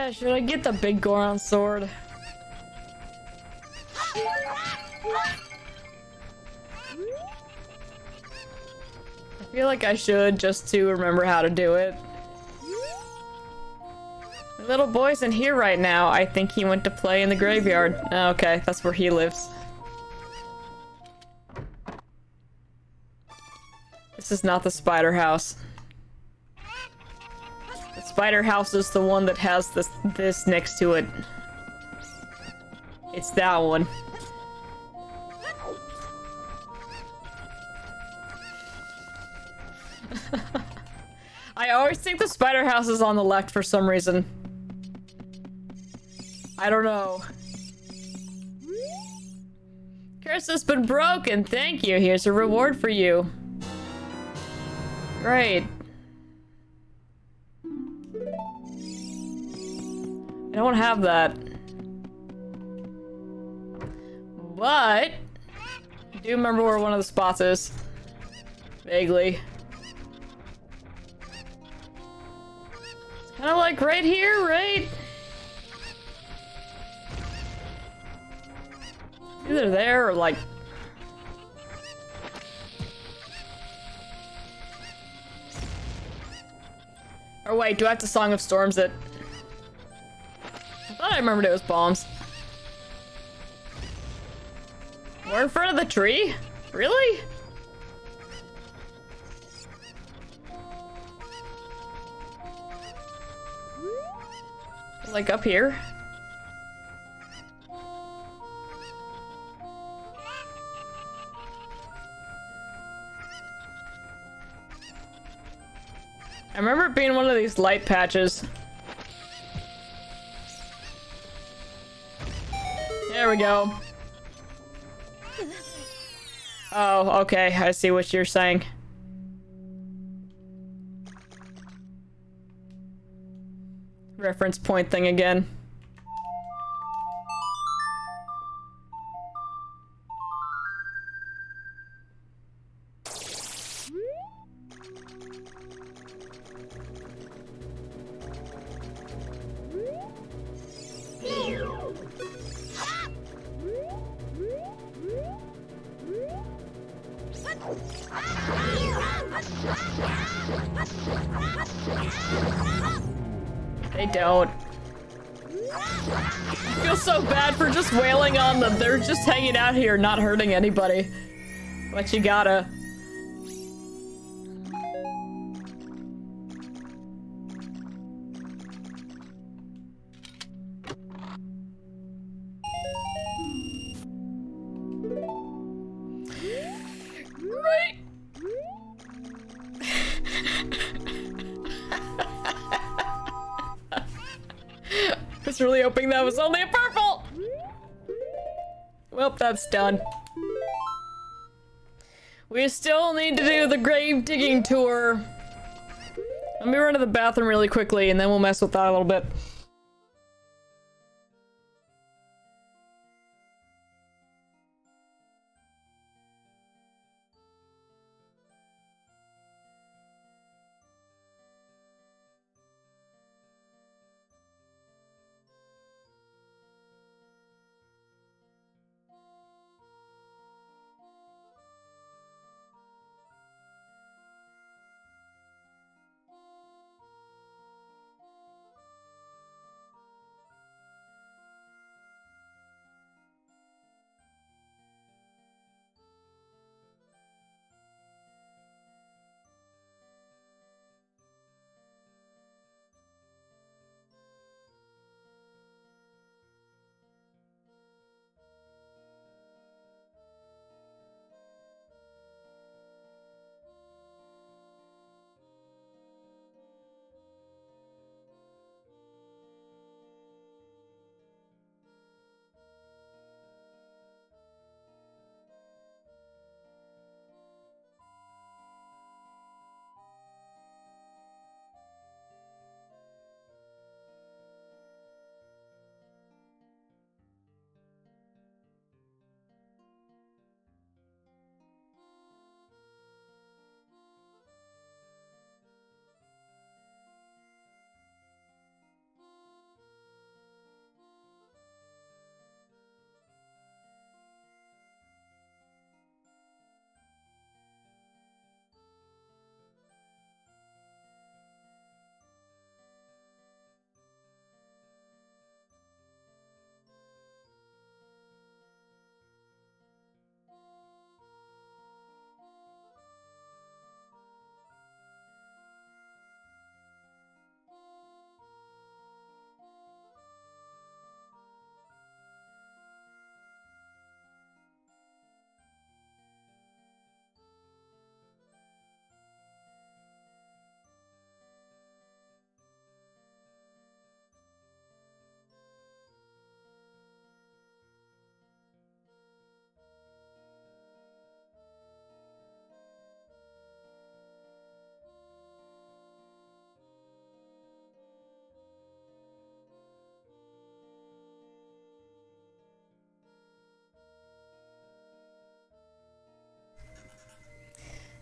Yeah, should I get the big Goron sword? I feel like I should just to remember how to do it. My little boy's in here right now. I think he went to play in the graveyard. Oh, okay, that's where he lives. This is not the spider house. Spider house is the one that has this this next to it. It's that one. I always think the spider house is on the left for some reason. I don't know. Curse has been broken. Thank you. Here's a reward for you. Great. I don't have that. But I do remember where one of the spots is. Vaguely. It's kind of like right here, right? Either there or like Or wait, do I have to Song of Storms it? I remembered it was bombs. We're in front of the tree? Really? Like up here? I remember it being one of these light patches. There we go. Oh, okay. I see what you're saying. Reference point thing again. Out here, not hurting anybody. But you gotta. Done. We still need to do the grave digging tour. Let me run to the bathroom really quickly and then we'll mess with that a little bit.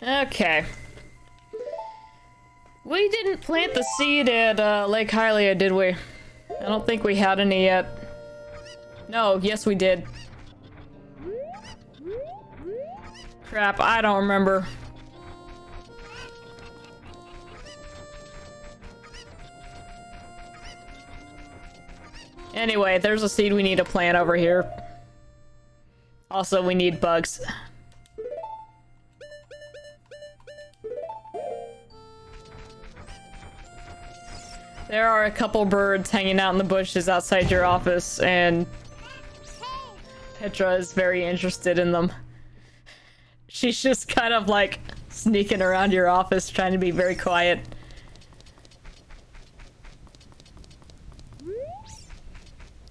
Okay. We didn't plant the seed at uh, Lake Hylia, did we? I don't think we had any yet. No, yes we did. Crap, I don't remember. Anyway, there's a seed we need to plant over here. Also, we need bugs. There are a couple birds hanging out in the bushes outside your office, and Petra is very interested in them. She's just kind of like sneaking around your office, trying to be very quiet.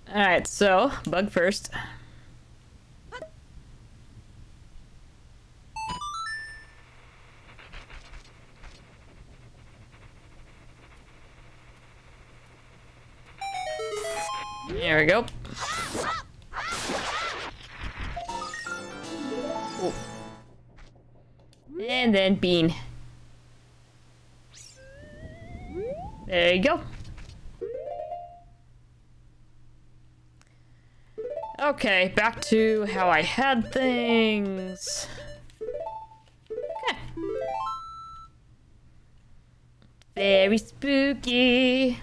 Alright, so, bug first. There we go. Ooh. And then bean. There you go. Okay, back to how I had things. Okay. Very spooky.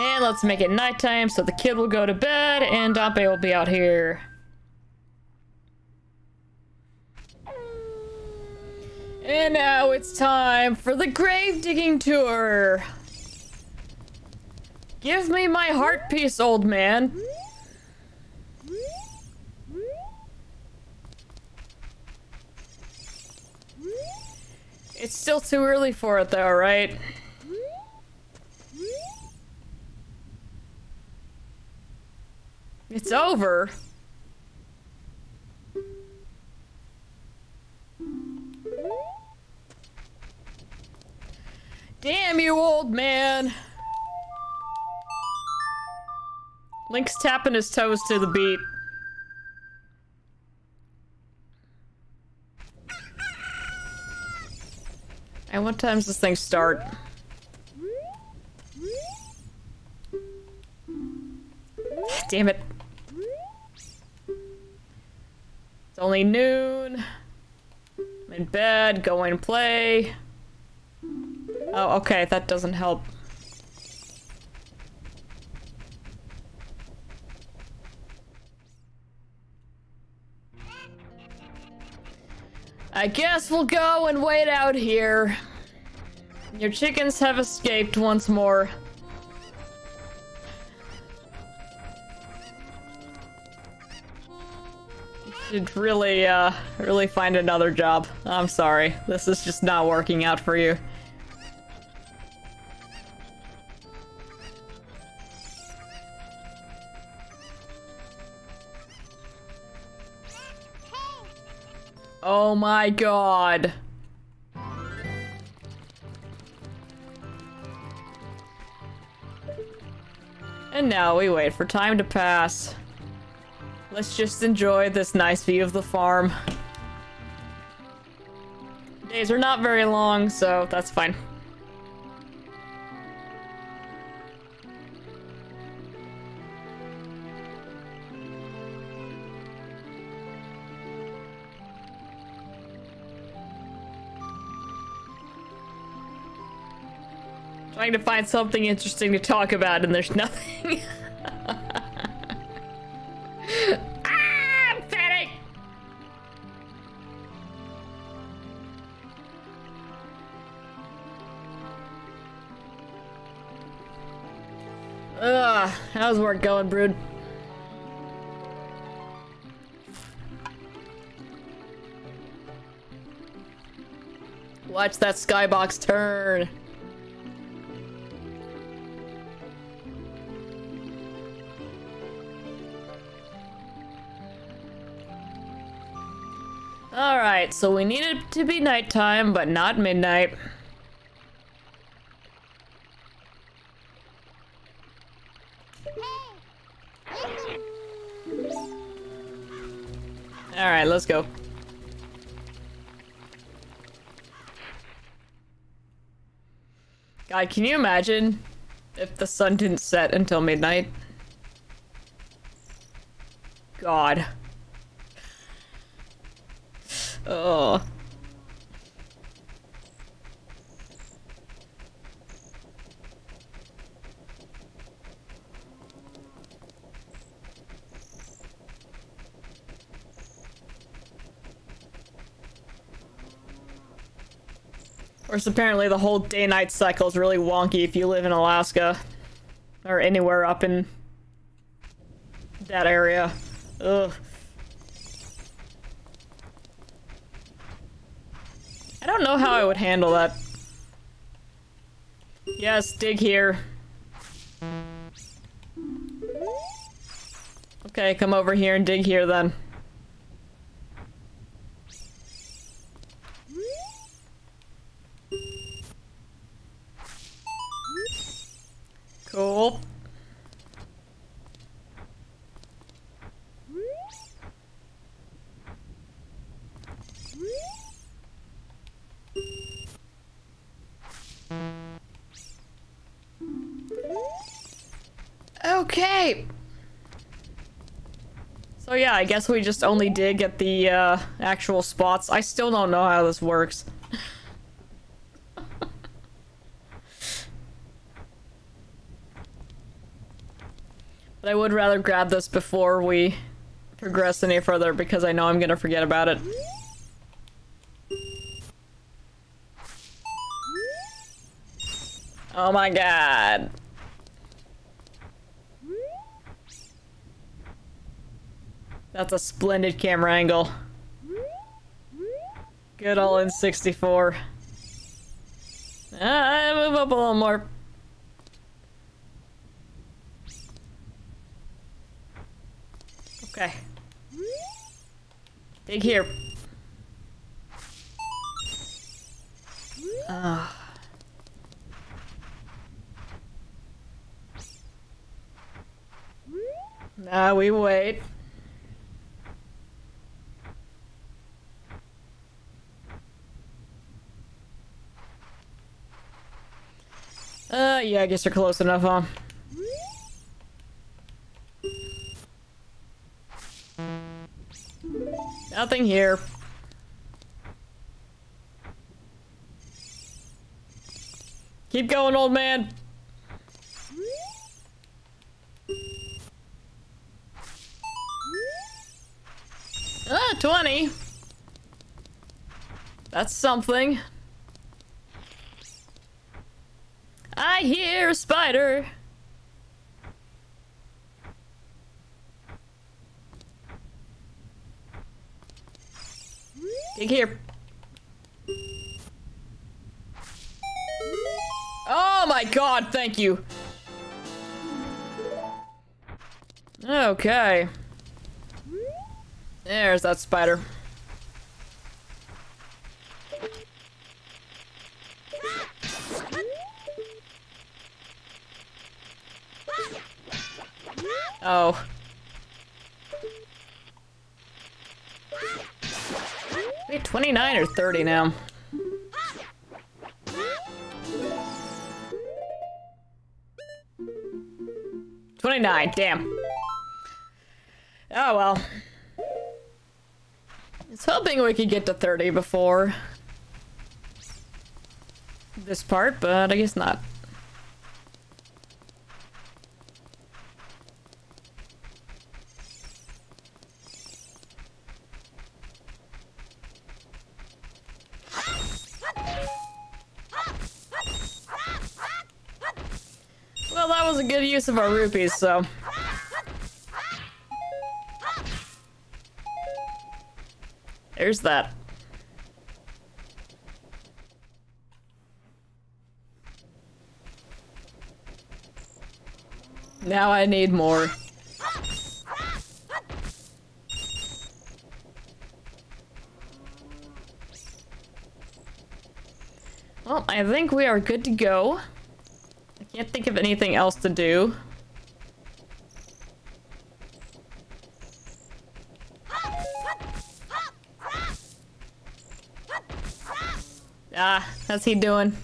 And let's make it nighttime so the kid will go to bed and Dampé will be out here. And now it's time for the grave digging tour. Give me my heart piece, old man. It's still too early for it though, right? It's over. Damn you, old man. Link's tapping his toes to the beat. And what time's this thing start? Damn it. Only noon. I'm in bed, going to play. Oh, okay, that doesn't help. I guess we'll go and wait out here. Your chickens have escaped once more. Should really, uh, really find another job. I'm sorry. This is just not working out for you. Oh my god. And now we wait for time to pass. Let's just enjoy this nice view of the farm. Days are not very long, so that's fine. Trying to find something interesting to talk about and there's nothing. ah, panic! Ugh, how's work going, Brood? Watch that skybox turn. So we need it to be nighttime, but not midnight. Alright, let's go. God, can you imagine if the sun didn't set until midnight? God. Oh. Apparently the whole day-night cycle is really wonky if you live in Alaska. Or anywhere up in that area. Ugh. I don't know how I would handle that. Yes, dig here. Okay, come over here and dig here then. I guess we just only dig at the uh, actual spots. I still don't know how this works. but I would rather grab this before we progress any further because I know I'm gonna forget about it. Oh my god. That's a splendid camera angle. Good all N64. Ah, move up a little more. Okay. Dig here. Ah. Now we wait. Uh, yeah, I guess you're close enough, huh? Nothing here. Keep going, old man. Ah, 20. That's something. I hear a spider. Dig here. Oh my god, thank you. Okay. There's that spider. Oh. Wait, 29 or 30 now? Twenty-nine, damn. Oh well. I was hoping we could get to 30 before this part, but I guess not. Well, that was a good use of our rupees, so... There's that. Now I need more. Well, I think we are good to go. Can't think of anything else to do. Ah, how's he doing?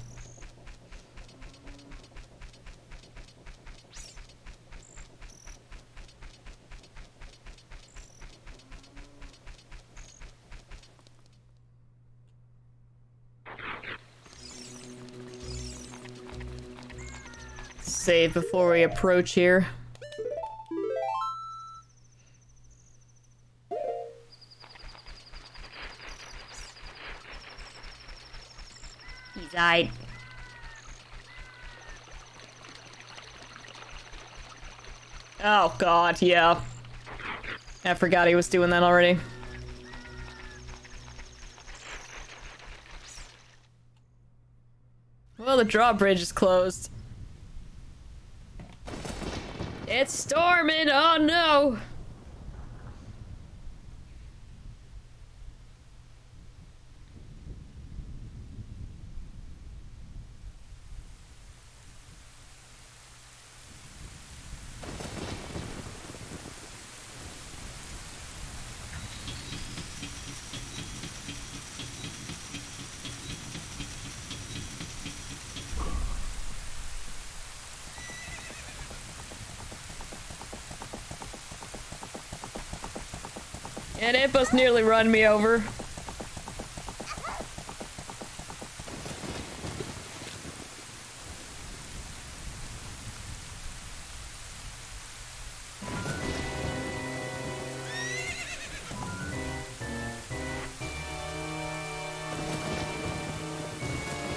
Save before we approach here. He died. Oh god, yeah. I forgot he was doing that already. Well, the drawbridge is closed. It's storming! Oh no! And Impa's nearly run me over.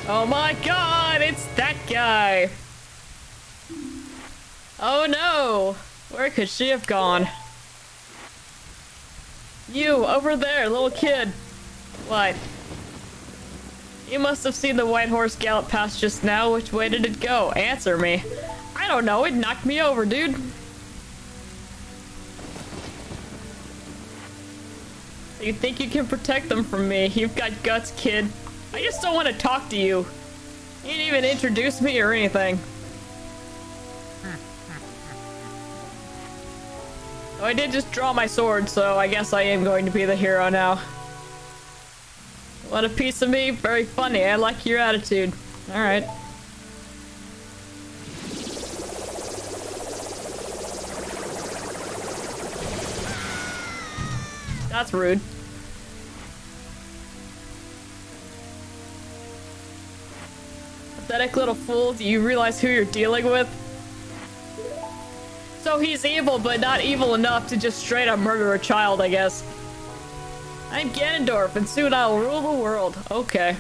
Oh my god, it's that guy! Oh no! Where could she have gone? You, over there, little kid. What? You must have seen the white horse gallop past just now. Which way did it go? Answer me. I don't know, it knocked me over, dude. You think you can protect them from me? You've got guts, kid. I just don't want to talk to you. You didn't even introduce me or anything. I did just draw my sword, so I guess I am going to be the hero now. What a piece of me. Very funny. I like your attitude. Alright. That's rude. Pathetic little fool. Do you realize who you're dealing with? So he's evil, but not evil enough to just straight up murder a child, I guess. I'm Ganondorf, and soon I'll rule the world. Okay.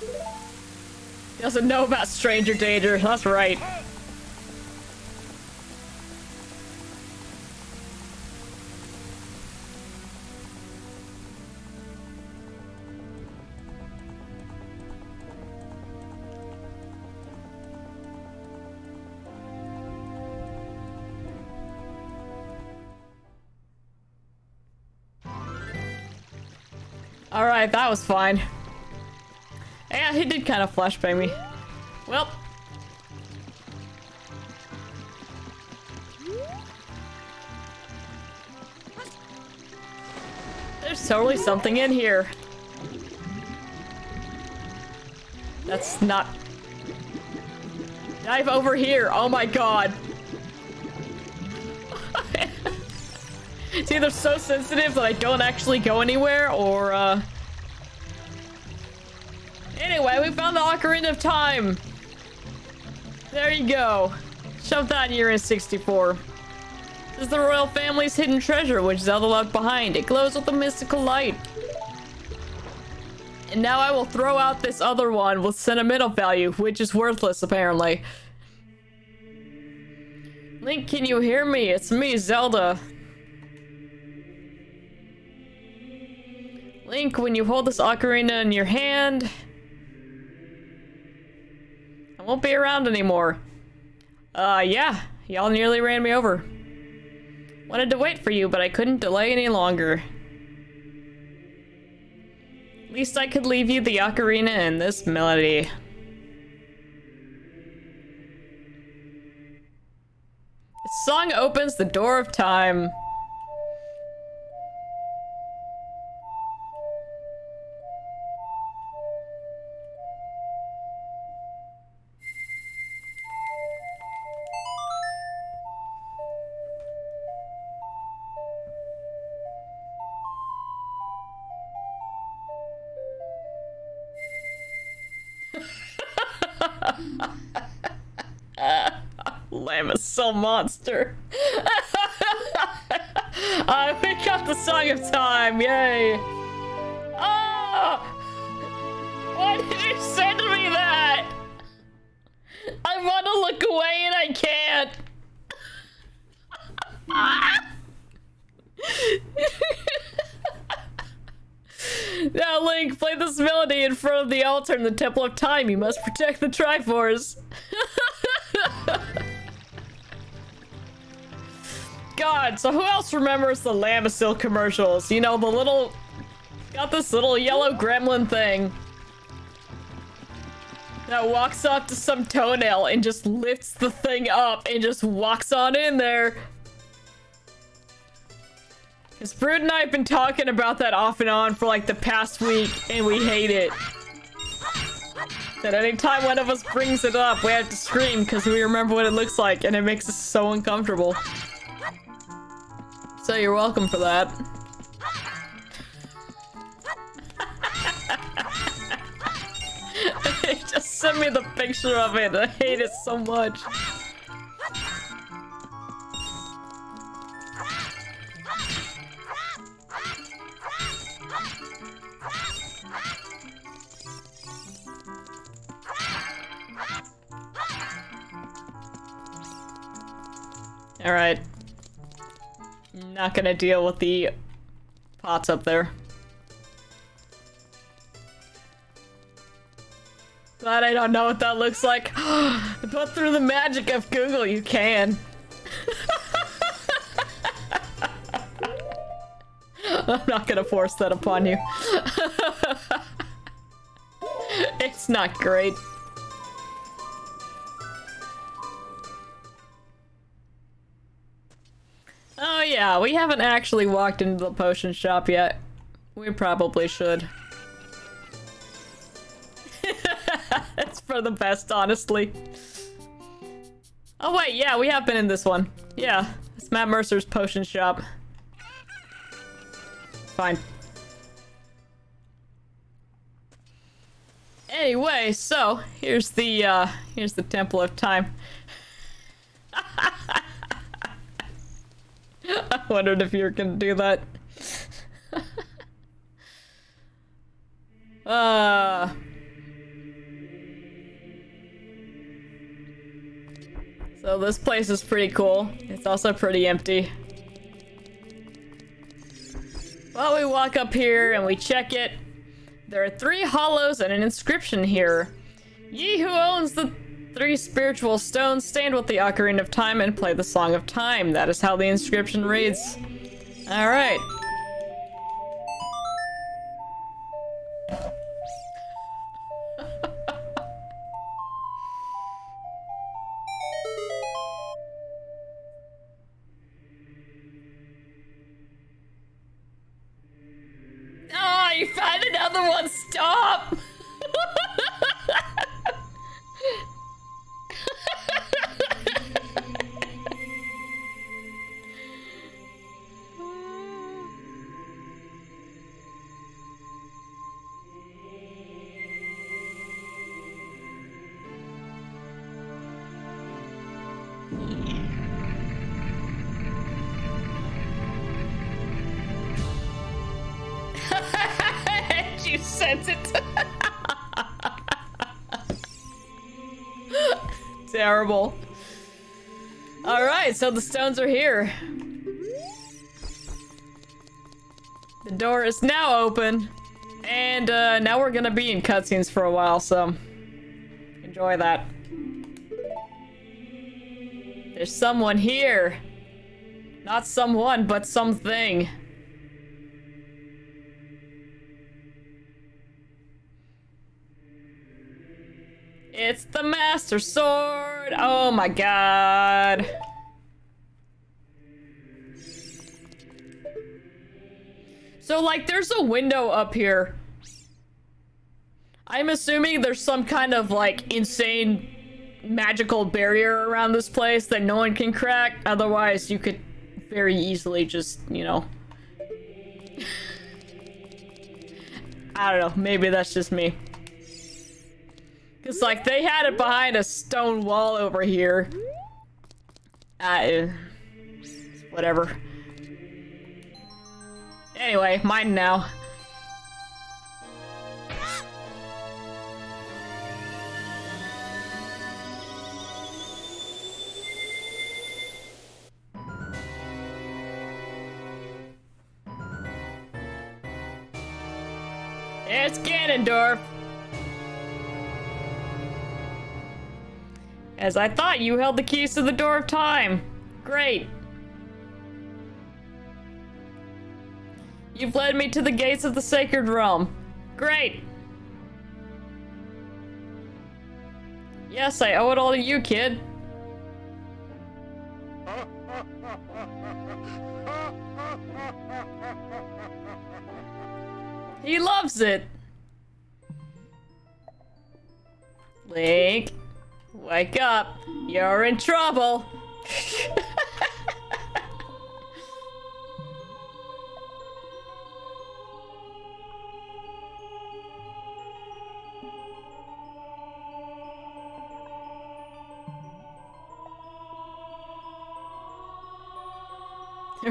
He doesn't know about stranger danger, that's right. Alright, that was fine. Yeah, he did kind of flashbang me. Well. There's totally something in here. That's not... Dive over here. Oh my god. It's either so sensitive that I don't actually go anywhere, or, uh... Anyway, we found the Ocarina of Time! There you go. Shove that in your N64. This is the royal family's hidden treasure, which Zelda left behind. It glows with a mystical light. And now I will throw out this other one with sentimental value, which is worthless, apparently. Link, can you hear me? It's me, Zelda. Link, when you hold this ocarina in your hand... Won't be around anymore. Uh, yeah. Y'all nearly ran me over. Wanted to wait for you, but I couldn't delay any longer. At least I could leave you the ocarina and this melody. The song opens the door of time. Lamisil monster. uh, we got the Song of Time, yay! Oh! Why did you send me that? I want to look away and I can't. now, Link, play this melody in front of the altar in the Temple of Time. You must protect the Triforce. God, so who else remembers the Lamisil commercials? You know, the little... Got this little yellow gremlin thing. That walks up to some toenail and just lifts the thing up and just walks on in there. Because Brood and I have been talking about that off and on for like the past week, and we hate it. That anytime one of us brings it up, we have to scream because we remember what it looks like, and it makes us so uncomfortable. So you're welcome for that. Just send me the picture of it. I hate it so much. Alright. Not gonna deal with the pots up there. Glad I don't know what that looks like. but through the magic of Google, you can. I'm not gonna force that upon you. it's not great. Oh yeah, we haven't actually walked into the potion shop yet. We probably should. it's for the best, honestly. Oh wait, yeah, we have been in this one. Yeah, it's Matt Mercer's potion shop. Fine. Anyway, so here's the uh here's the Temple of Time. I wondered if you were gonna do that. uh So this place is pretty cool. It's also pretty empty. Well, we walk up here and we check it. There are three hollows and an inscription here. Ye who owns the three spiritual stones stand with the Ocarina of Time and play the Song of Time. That is how the inscription reads. Alright. Ah, you found another one! Stop! All right, so the stones are here. The door is now open. And uh, now we're gonna be in cutscenes for a while, so enjoy that. There's someone here. Not someone, but something. It's the Master Sword! Oh my god. So, like, there's a window up here. I'm assuming there's some kind of, like, insane magical barrier around this place that no one can crack. Otherwise, you could very easily just, you know... I don't know, maybe that's just me. Because, like, they had it behind a stone wall over here. Uh, whatever. Anyway, mine now. It's Ganondorf! As I thought, you held the keys to the Door of Time. Great. You've led me to the gates of the Sacred Realm. Great. Yes, I owe it all to you, kid. He loves it. Link, wake up. You're in trouble.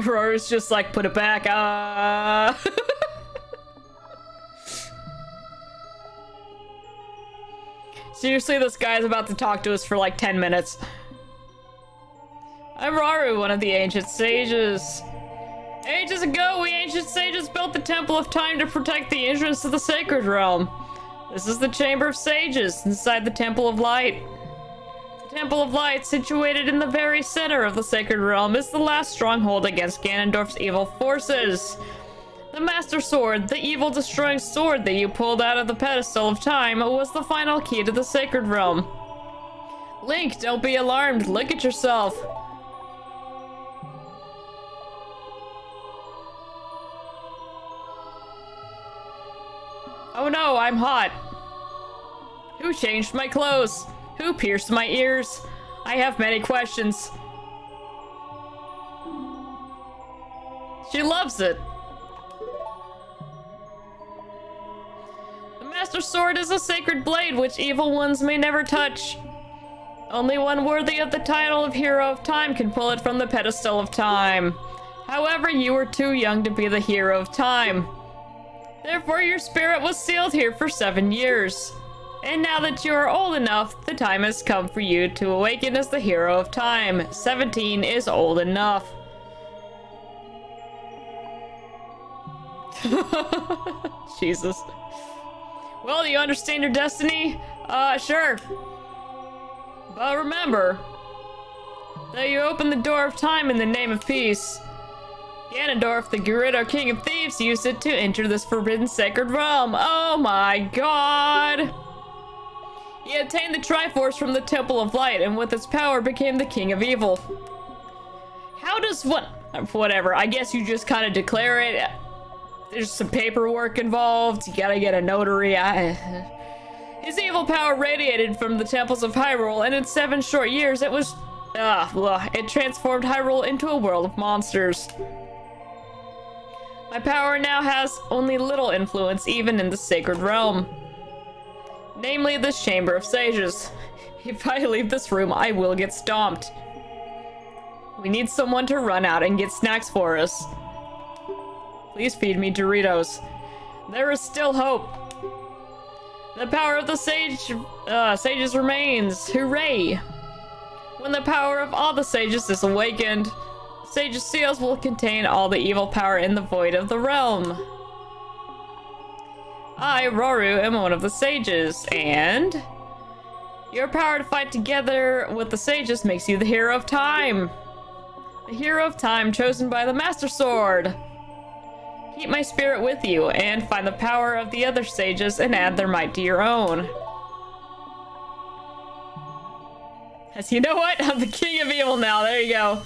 Rory's just like, put it back. Uh... Seriously, this guy's about to talk to us for like 10 minutes. I'm Rauru, one of the ancient sages. Ages ago, we ancient sages built the Temple of Time to protect the entrance to the Sacred Realm. This is the Chamber of Sages, inside the Temple of Light. The Temple of Light, situated in the very center of the Sacred Realm, is the last stronghold against Ganondorf's evil forces. The Master Sword, the evil destroying sword that you pulled out of the pedestal of time, was the final key to the Sacred Realm. Link, don't be alarmed. Look at yourself. Oh no, I'm hot. Who changed my clothes? Who pierced my ears? I have many questions. She loves it. Master Sword is a sacred blade which evil ones may never touch. Only one worthy of the title of Hero of Time can pull it from the pedestal of time. However, you were too young to be the Hero of Time. Therefore, your spirit was sealed here for seven years. And now that you are old enough, the time has come for you to awaken as the Hero of Time. 17 is old enough. Jesus. Well, do you understand your destiny? Uh, sure. But remember that you opened the door of time in the name of peace. Ganondorf, the Gerudo King of Thieves, used it to enter this forbidden sacred realm. Oh my god! He obtained the Triforce from the Temple of Light, and with its power became the King of Evil. How does what... Whatever, I guess you just kind of declare it. There's some paperwork involved. You gotta get a notary. I... His evil power radiated from the temples of Hyrule, and in seven short years, it was... Uh, it transformed Hyrule into a world of monsters. My power now has only little influence even in the sacred realm. Namely, this Chamber of Sages. If I leave this room, I will get stomped. We need someone to run out and get snacks for us. Please feed me Doritos. There is still hope. The power of the sage, uh, sages remains. Hooray! When the power of all the sages is awakened, sage's seals will contain all the evil power in the void of the realm. I, Rauru, am one of the sages, and... Your power to fight together with the sages makes you the hero of time. The hero of time chosen by the Master Sword. Keep my spirit with you, and find the power of the other sages and add their might to your own. As you know what? I'm the king of evil now. There you go.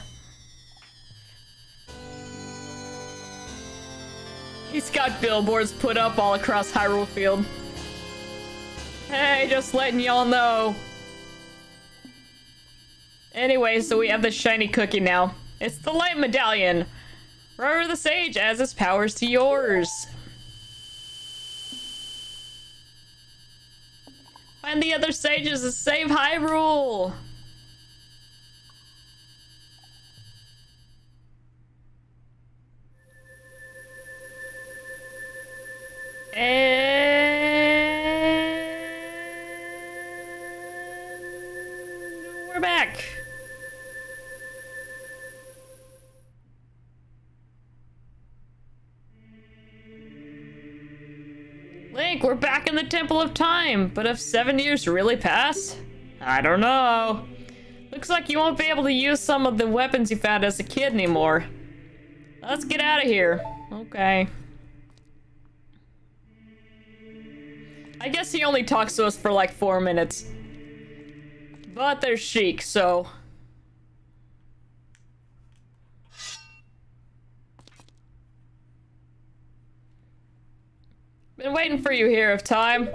He's got billboards put up all across Hyrule Field. Hey, just letting y'all know. Anyway, so we have the shiny cookie now. It's the light medallion. Rauru the Sage adds its powers to yours. find the other sages to save Hyrule! And we're back. Link, we're back in the Temple of Time, but have seven years really passed? I don't know. Looks like you won't be able to use some of the weapons you found as a kid anymore. Let's get out of here. Okay. I guess he only talks to us for like four minutes. But there's Sheik, so... Been waiting for you here of time.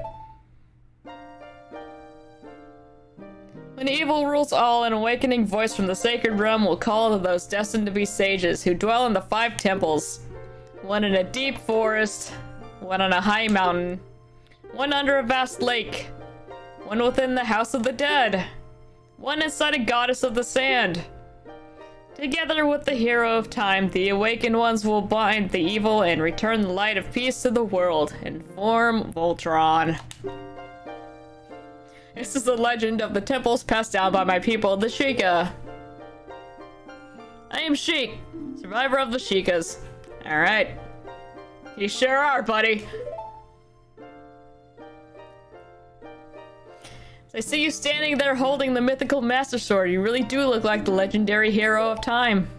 When evil rules all, an awakening voice from the sacred realm will call to those destined to be sages who dwell in the five temples. One in a deep forest, one on a high mountain, one under a vast lake, one within the house of the dead, one inside a goddess of the sand. Together with the hero of time, the awakened ones will bind the evil and return the light of peace to the world and form Voltron. This is the legend of the temples passed down by my people, the Sheikah. I am Sheik, survivor of the Sheikahs. Alright. You sure are, buddy. I see you standing there holding the mythical Master Sword. You really do look like the legendary hero of time.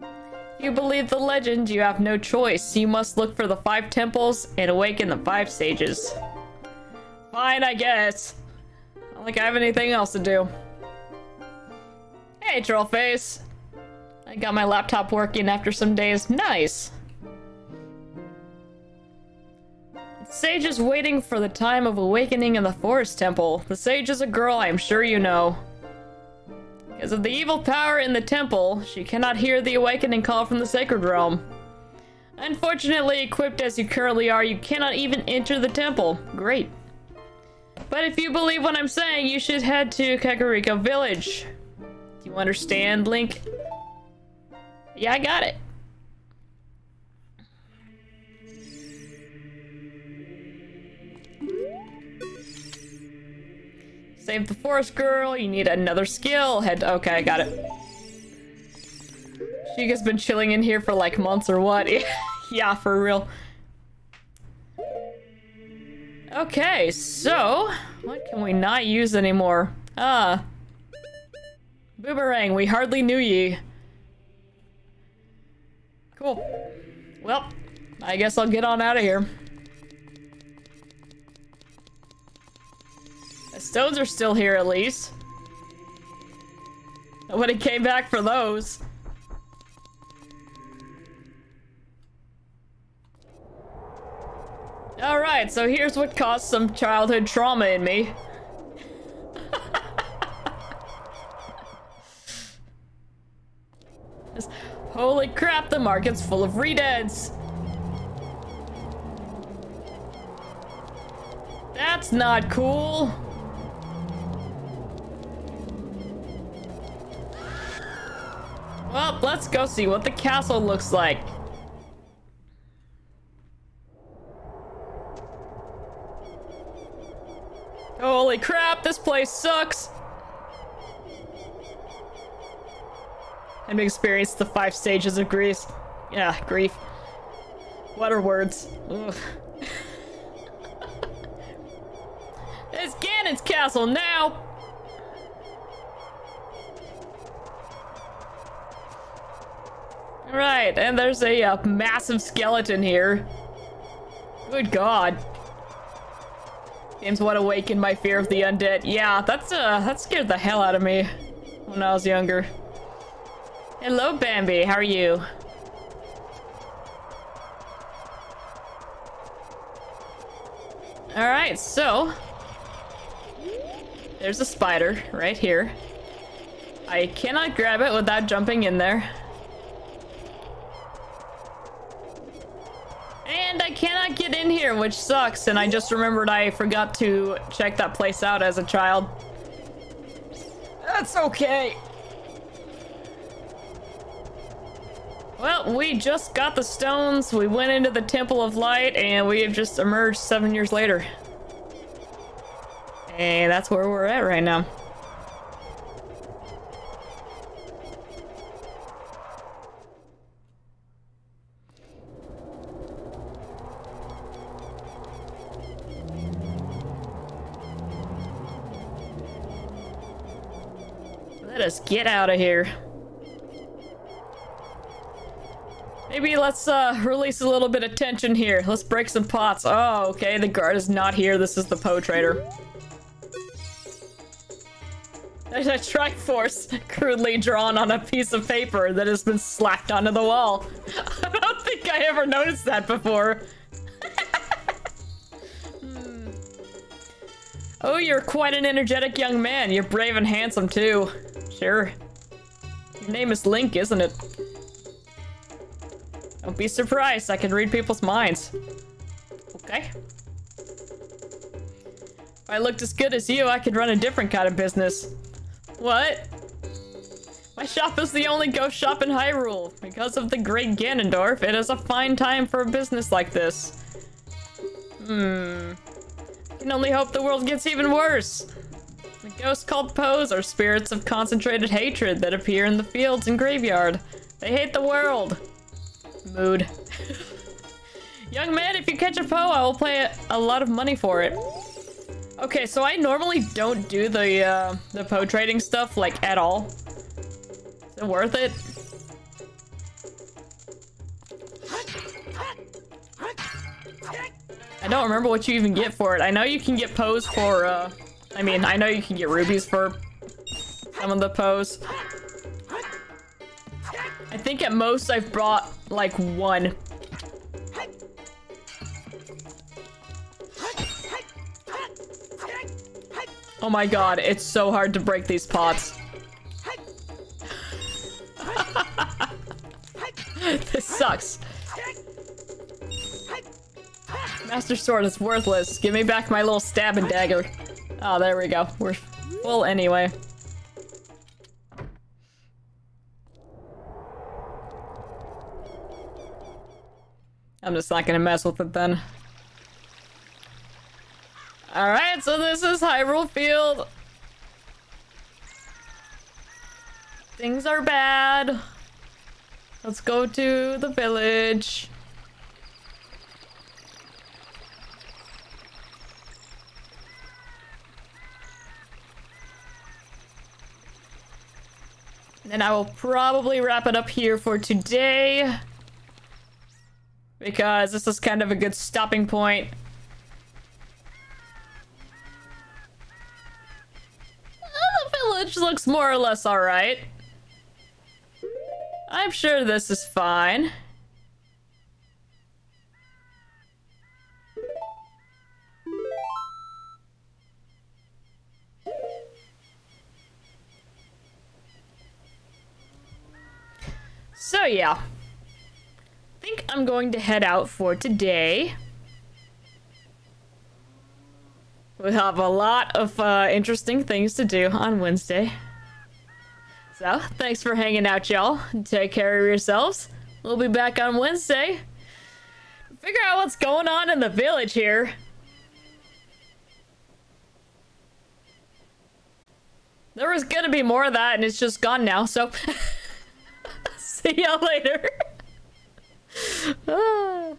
If you believe the legend, you have no choice. You must look for the five temples and awaken the five sages. Fine, I guess. I don't think I have anything else to do. Hey, Trollface. I got my laptop working after some days. Nice. Sage is waiting for the time of awakening in the Forest Temple. The Sage is a girl I am sure you know. Because of the evil power in the temple, she cannot hear the awakening call from the Sacred Realm. Unfortunately, equipped as you currently are, you cannot even enter the temple. Great. But if you believe what I'm saying, you should head to Kakariko Village. Do you understand, Link? Yeah, I got it. Save the forest girl. You need another skill. Head. Okay, I got it. She has been chilling in here for like months or what? yeah, for real. Okay, so what can we not use anymore? Ah. Boomerang, we hardly knew ye. Cool. Well, I guess I'll get on out of here. Stones are still here at least. Nobody came back for those. Alright, so here's what caused some childhood trauma in me. Holy crap, the market's full of redeads! That's not cool! Well, let's go see what the castle looks like. Holy crap, this place sucks! I've experienced the five stages of grief. Yeah, grief. What are words? Ugh. it's Ganon's castle now! Right, and there's a uh, massive skeleton here. Good god. Games what awakened my fear of the undead. Yeah, that's uh that scared the hell out of me when I was younger. Hello, Bambi. How are you? Alright, so... There's a spider right here. I cannot grab it without jumping in there. And I cannot get in here, which sucks. And I just remembered I forgot to check that place out as a child. That's okay. Well, we just got the stones, we went into the Temple of Light, and we have just emerged seven years later. And that's where we're at right now. Us get out of here. Maybe let's uh, release a little bit of tension here. Let's break some pots. Oh, okay, the guard is not here. This is the Poe trader. There's a Triforce crudely drawn on a piece of paper that has been slapped onto the wall. I don't think I ever noticed that before. hmm. Oh, you're quite an energetic young man. You're brave and handsome, too. Sure. Your name is Link, isn't it? Don't be surprised, I can read people's minds. Okay. If I looked as good as you, I could run a different kind of business. What? My shop is the only ghost shop in Hyrule. Because of the great Ganondorf, it is a fine time for a business like this. Hmm. I can only hope the world gets even worse. The ghosts called Poes are spirits of concentrated hatred that appear in the fields and graveyard. They hate the world. Mood. Young man, if you catch a Poe, I will pay a, a lot of money for it. Okay, so I normally don't do the uh, the Poe trading stuff like at all. Is it worth it? I don't remember what you even get for it. I know you can get Poes for uh, I mean, I know you can get rupees for some of the Poes. I think at most I've brought like one. Oh my god, it's so hard to break these pots. this sucks. Master Sword is worthless. Give me back my little stabbing dagger. Oh, there we go. We're full anyway. I'm just not gonna mess with it then. Alright, so this is Hyrule Field. Things are bad. Let's go to the village. And I will probably wrap it up here for today. Because this is kind of a good stopping point. Uh, the village looks more or less alright. I'm sure this is fine. So yeah. I think I'm going to head out for today. We have a lot of uh, interesting things to do on Wednesday. So, thanks for hanging out, y'all. Take care of yourselves. We'll be back on Wednesday. Figure out what's going on in the village here. There was gonna be more of that, and it's just gone now, so... See y'all later. ah.